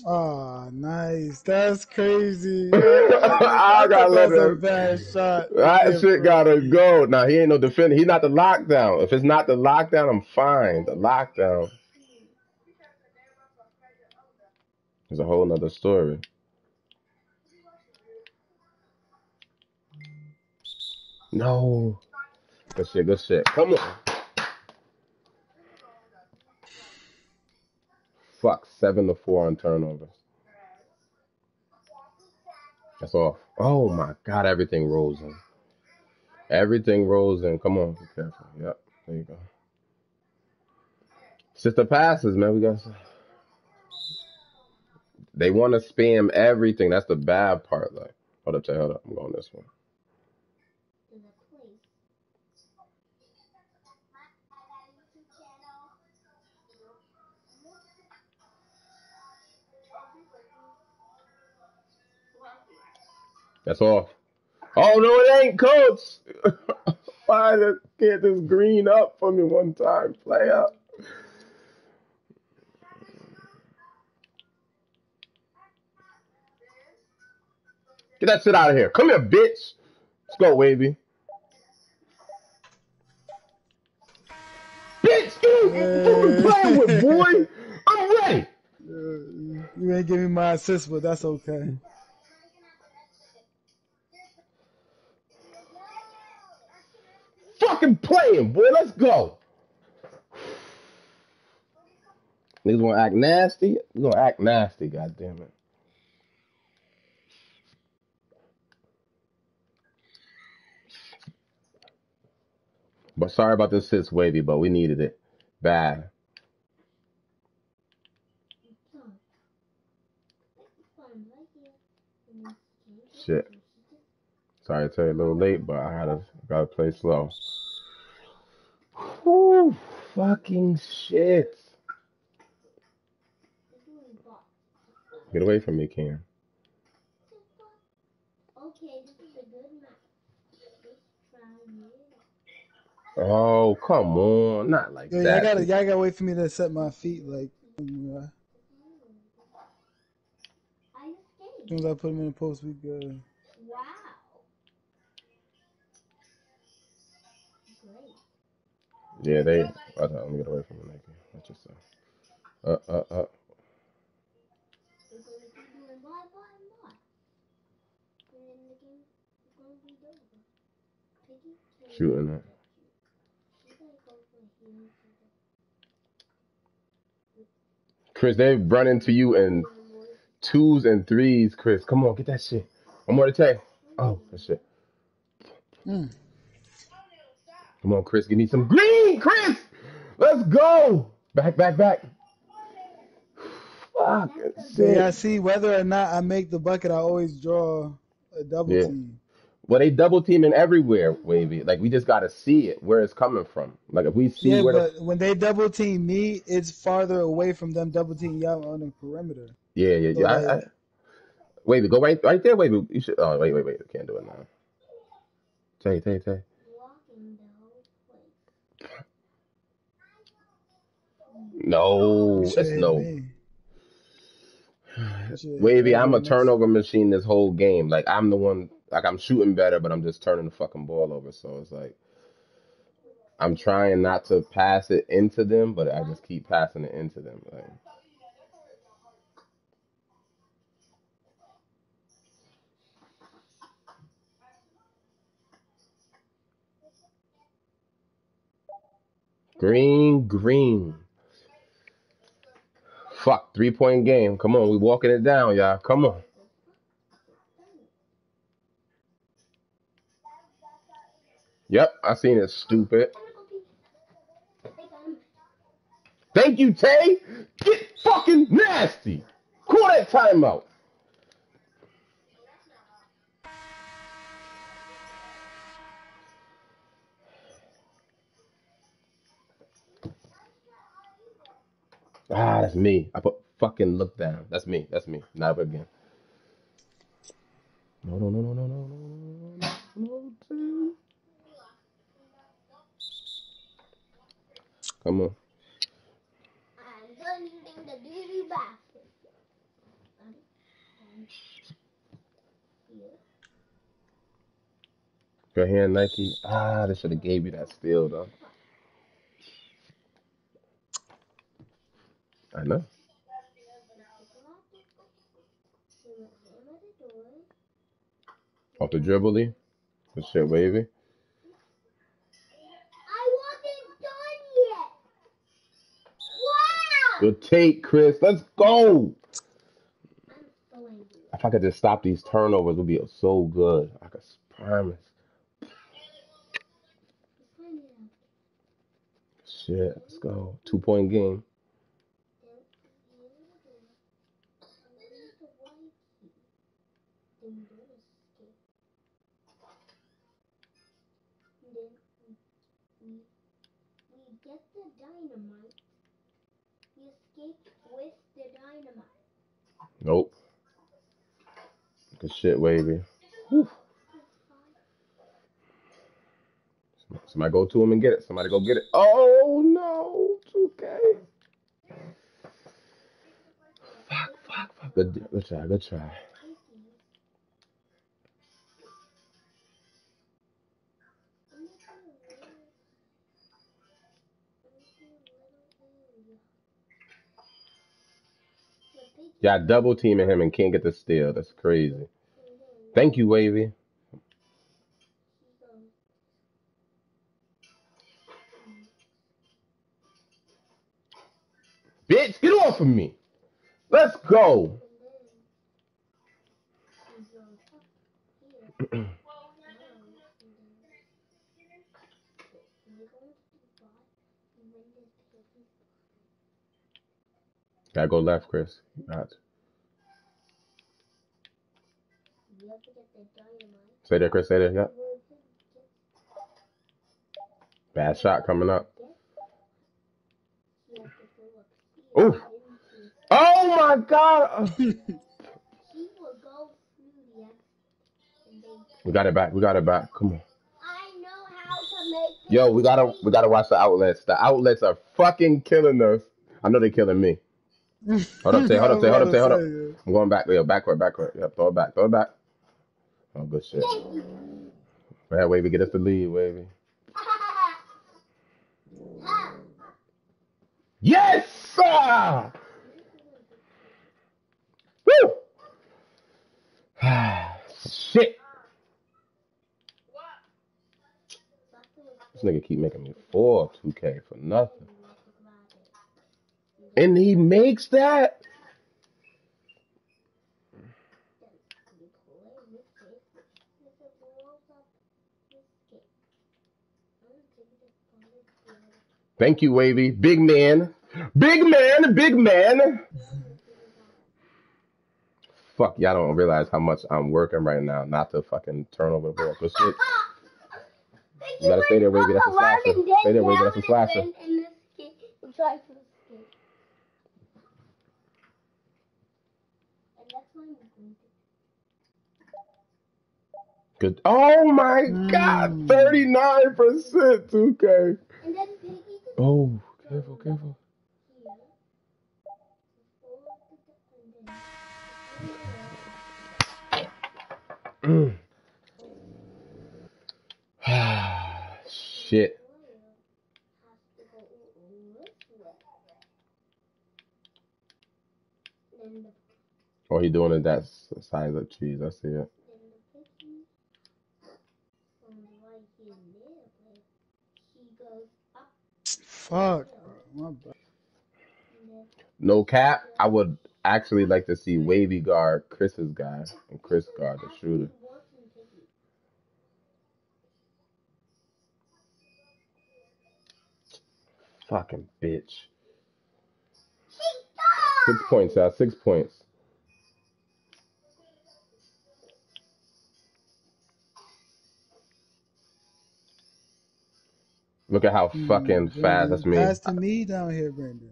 Oh, nice. That's crazy. I gotta let that was a him. bad shot. That Yeah, shit bro. gotta go. Now he ain't no defender. He's not the lockdown. If it's not the lockdown, I'm fine. The lockdown is a whole nother story. No. Good shit, good shit. Come on. Fuck. Seven to four on turnovers. That's off. Oh my god, everything rolls in. Everything rolls in. Come on, be careful. Yep. There you go. The passes, man. We got. They want to spam everything. That's the bad part. Like, hold up, hold up. I'm going this one. That's off. Oh no, it ain't, coach. Why the- can't this green up for me one time? Play up. Get that shit out of here. Come here, bitch. Let's go, wavy. Bitch, you fucking playing with boy. I'm ready. You ain't giving me my assist, but that's okay. Fucking playing, boy. Let's go. Niggas gonna act nasty. We gonna act nasty. God damn it. But sorry about this sits wavy, but we needed it bad. Shit. Sorry to tell you a little late, but I had to gotta play slow. Whew, fucking shit. is doing what? Get away from me, Cam. Okay, this is a good map. Let's try it. Oh, come on. Not like Yo, y'all that. gotta, y'all gotta wait for me to set my feet. Like, uh, as soon as I put them in the post, we good. Wow. Yeah, they. I thought, let me get away from the naked. That's just uh, uh, uh, uh. Shooting it. Chris, they've run into you in twos and threes, Chris. Come on, get that shit. One more to take. Oh, that shit. Mm. Come on, Chris. Give me some green, Chris. Let's go. Back, back, back. Fuck. Yeah, I see whether or not I make the bucket, I always draw a double Yeah. team. Well, they double teaming everywhere, Wavy. Like, we just got to see it, where it's coming from. Like, if we see Yeah, where the. but when they double team me, it's farther away from them double team y'all on the perimeter. Yeah, yeah, yeah. I, I, Wavy, go right right there, Wavy. You should. Oh, wait, wait, wait. I can't do it now. Tay, Tay, Tay. Walking the whole place. No, oh, it's hit no. me. You should hit Wavy, I'm a turnover machine this whole game. Like I'm the one like I'm shooting better, but I'm just turning the fucking ball over. So it's like I'm trying not to pass it into them, but I just keep passing it into them. Like green, green. Fuck, three point game. Come on, we walking it down, y'all. Come on. Yep, I seen it, stupid. Thank you, Tay. Get fucking nasty. Call that timeout. Ah, that's me. I put fucking lockdown. That's me. That's me. Not again. No, no, no, no, no, no, no, no, no. Come on. I'm using the bathroom. Here. Nike. Ah, they should have gave you that steal though. I know. Off the dribbly. Good shit, wavy. I wasn't done yet. Wow! Good take, Chris. Let's go. I'm so angry. If I could just stop these turnovers, it would be so good. I could promise. Let's find it out. shit. Let's go. Two point game. Then the white key. Escape. Then we, we, get the dynamite. We escape with the dynamite. Nope. Good shit, wavy. Somebody go to him and get it. Somebody go get it. Oh no, 2K. Fuck, fuck, fuck. Good, good try, good try. Yeah, double teaming him and can't get the steal. That's crazy. Thank you, Wavy. Bitch, get off of me. Let's go. Gotta go left, Chris. Got Stay there, Chris. Stay there. Yep. Bad shot coming up. Ooh. Oh my God. We got it back. We got it back. Come on. Yo, we gotta we gotta watch the outlets. The outlets are fucking killing us. I know they're killing me. Hold up, say, hold up, say, hold up, say, hold up. I'm going back. Yo, backward, backward. Yep, throw it back, throw it back. Oh, good shit. Right, Wavy, get us the lead, Wavy. Yes, sir. Woo. shit. This nigga keep making me four 2K for nothing. And he makes that? Thank you, Wavy. Big man. Big man, big man. Fuck, y'all don't realize how much I'm working right now not to fucking turn over the ball. Good shit. You gotta stay there, Wavy. That's a slasher. Stay there, Wavy. That's a slasher. And this kid, and try to escape. And that's why I'm going to. Good. Oh my god, 39% 2K. And then Piggy just Oh, careful, careful. Mm. here. Shit. has to go this way. Then the Oh, he doing it that size of cheese. I see it. then the piggy comes right here there, but she goes up Fuck. My bad. and then No cap. I would actually like to see Wavy guard Chris's guy and Chris guard the shooter. Fucking bitch. Six points, out. Six points. Look at how fucking fast. That's me. Pass to me down here, Brandon.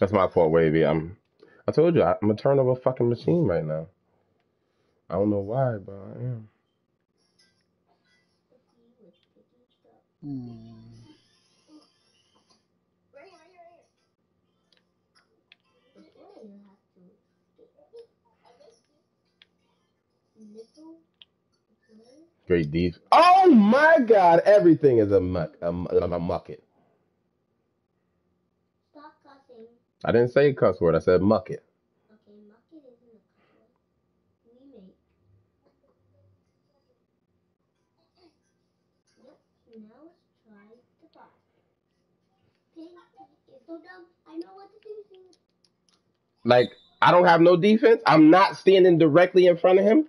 That's my fault, Wavy. I'm. I told you I'm a turnover fucking machine right now. I don't know why, but I am. Hmm. Great def. Oh my God! Everything is a muck. A, mu- a mucket. Stop cussing. I didn't say cuss word. I said mucket. Okay, mucket isn't a cuss word. We make. Now try the box. Okay, it's so dumb. I know what to do. Like I don't have no defense. I'm not standing directly in front of him.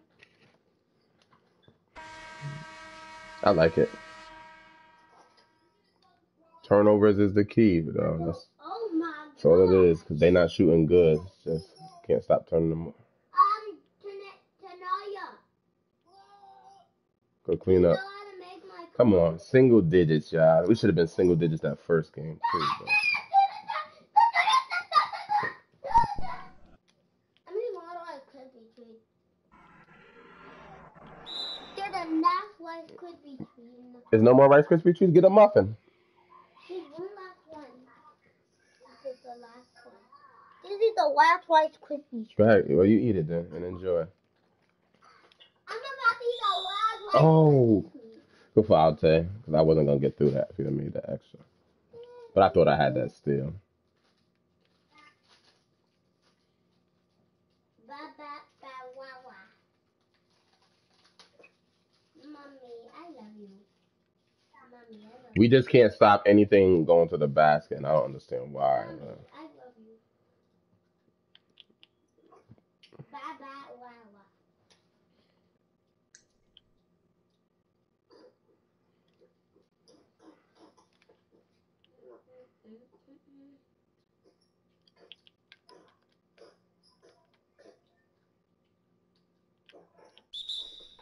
I like it. Turnovers is the key, though. That's, that's all it is. Cause they're not shooting good. Just can't stop turning them. Go clean up. Come on, single digits, y'all. We should have been single digits that first game too. But I mean, model I could be between. There's a last one could be between. There's no more Rice Krispie treats. Get a muffin. There's one last one. This is the last one. This is the last Rice Krispie ahead. Well, you eat it then and enjoy. I'm about to eat the last Rice Oh, good for Alte, because I wasn't gonna get through that if have made that extra. But I thought I had that still. Ba ba ba wah wah. Mommy, I love you. Mommy, I love you. We just can't stop anything going to the basket, and I don't understand why. But- I love you. Ba ba wah wah.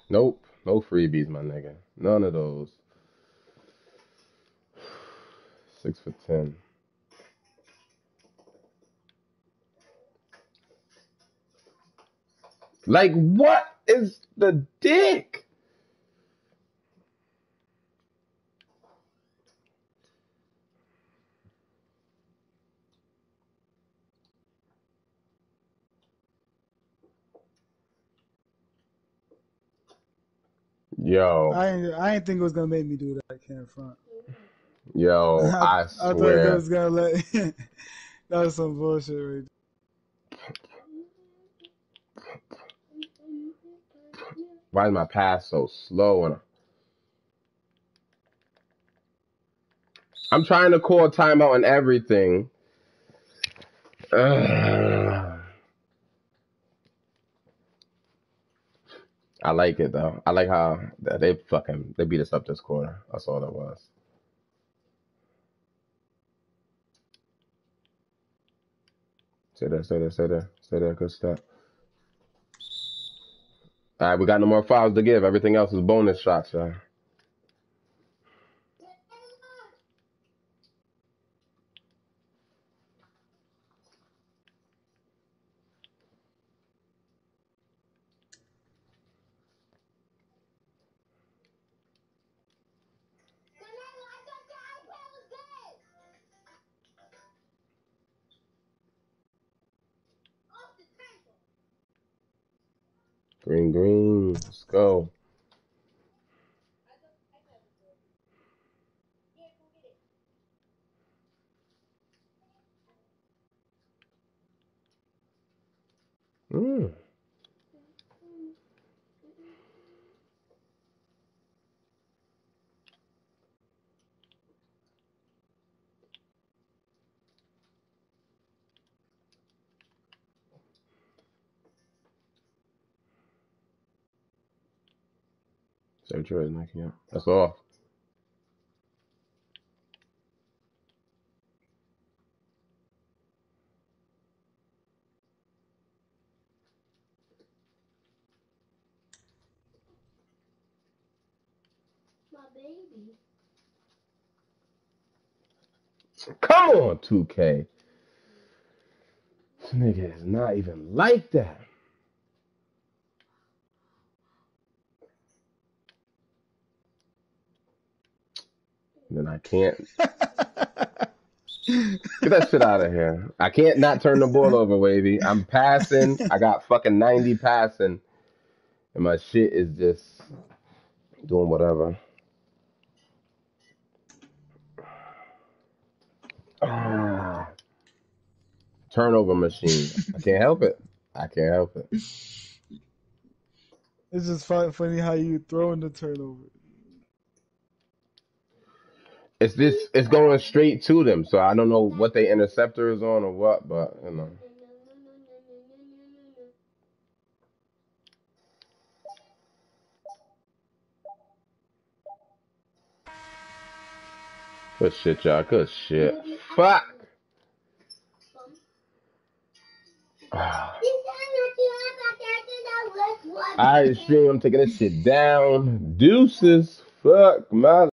Nope, no freebies, my nigga. None of those. Six for ten. Like, what is the dick? Yo, I I ain't think it was gonna make me do that. I can't front. Yo, I I thought it swear. was gonna let. that was some bullshit right Why is my pass so slow? And I'm trying to call timeout and everything. Ugh. I like it though. I like how they fucking they beat us up this quarter. That's all that was. Stay there, stay there, stay there, stay there. Good stuff. All right, we got no more fouls to give. Everything else is bonus shots, y'all. Green, green. Let's go. Mm. So true, Nick. Yeah, that's all. Come on, 2K. This nigga is not even like that. I can't get that shit out of here. I can't not turn the ball over, wavy. I'm passing. I got fucking 90 passing, and my shit is just doing whatever. Ah. Turnover machine. I can't help it. I can't help it. It's just funny how you throwing the turnover. It's this. It's going straight to them. So I don't know what they interceptor is on or what, but you know. Good shit, y'all. Good shit. Fuck. Alright, stream. I'm taking this shit down. Deuces. Fuck my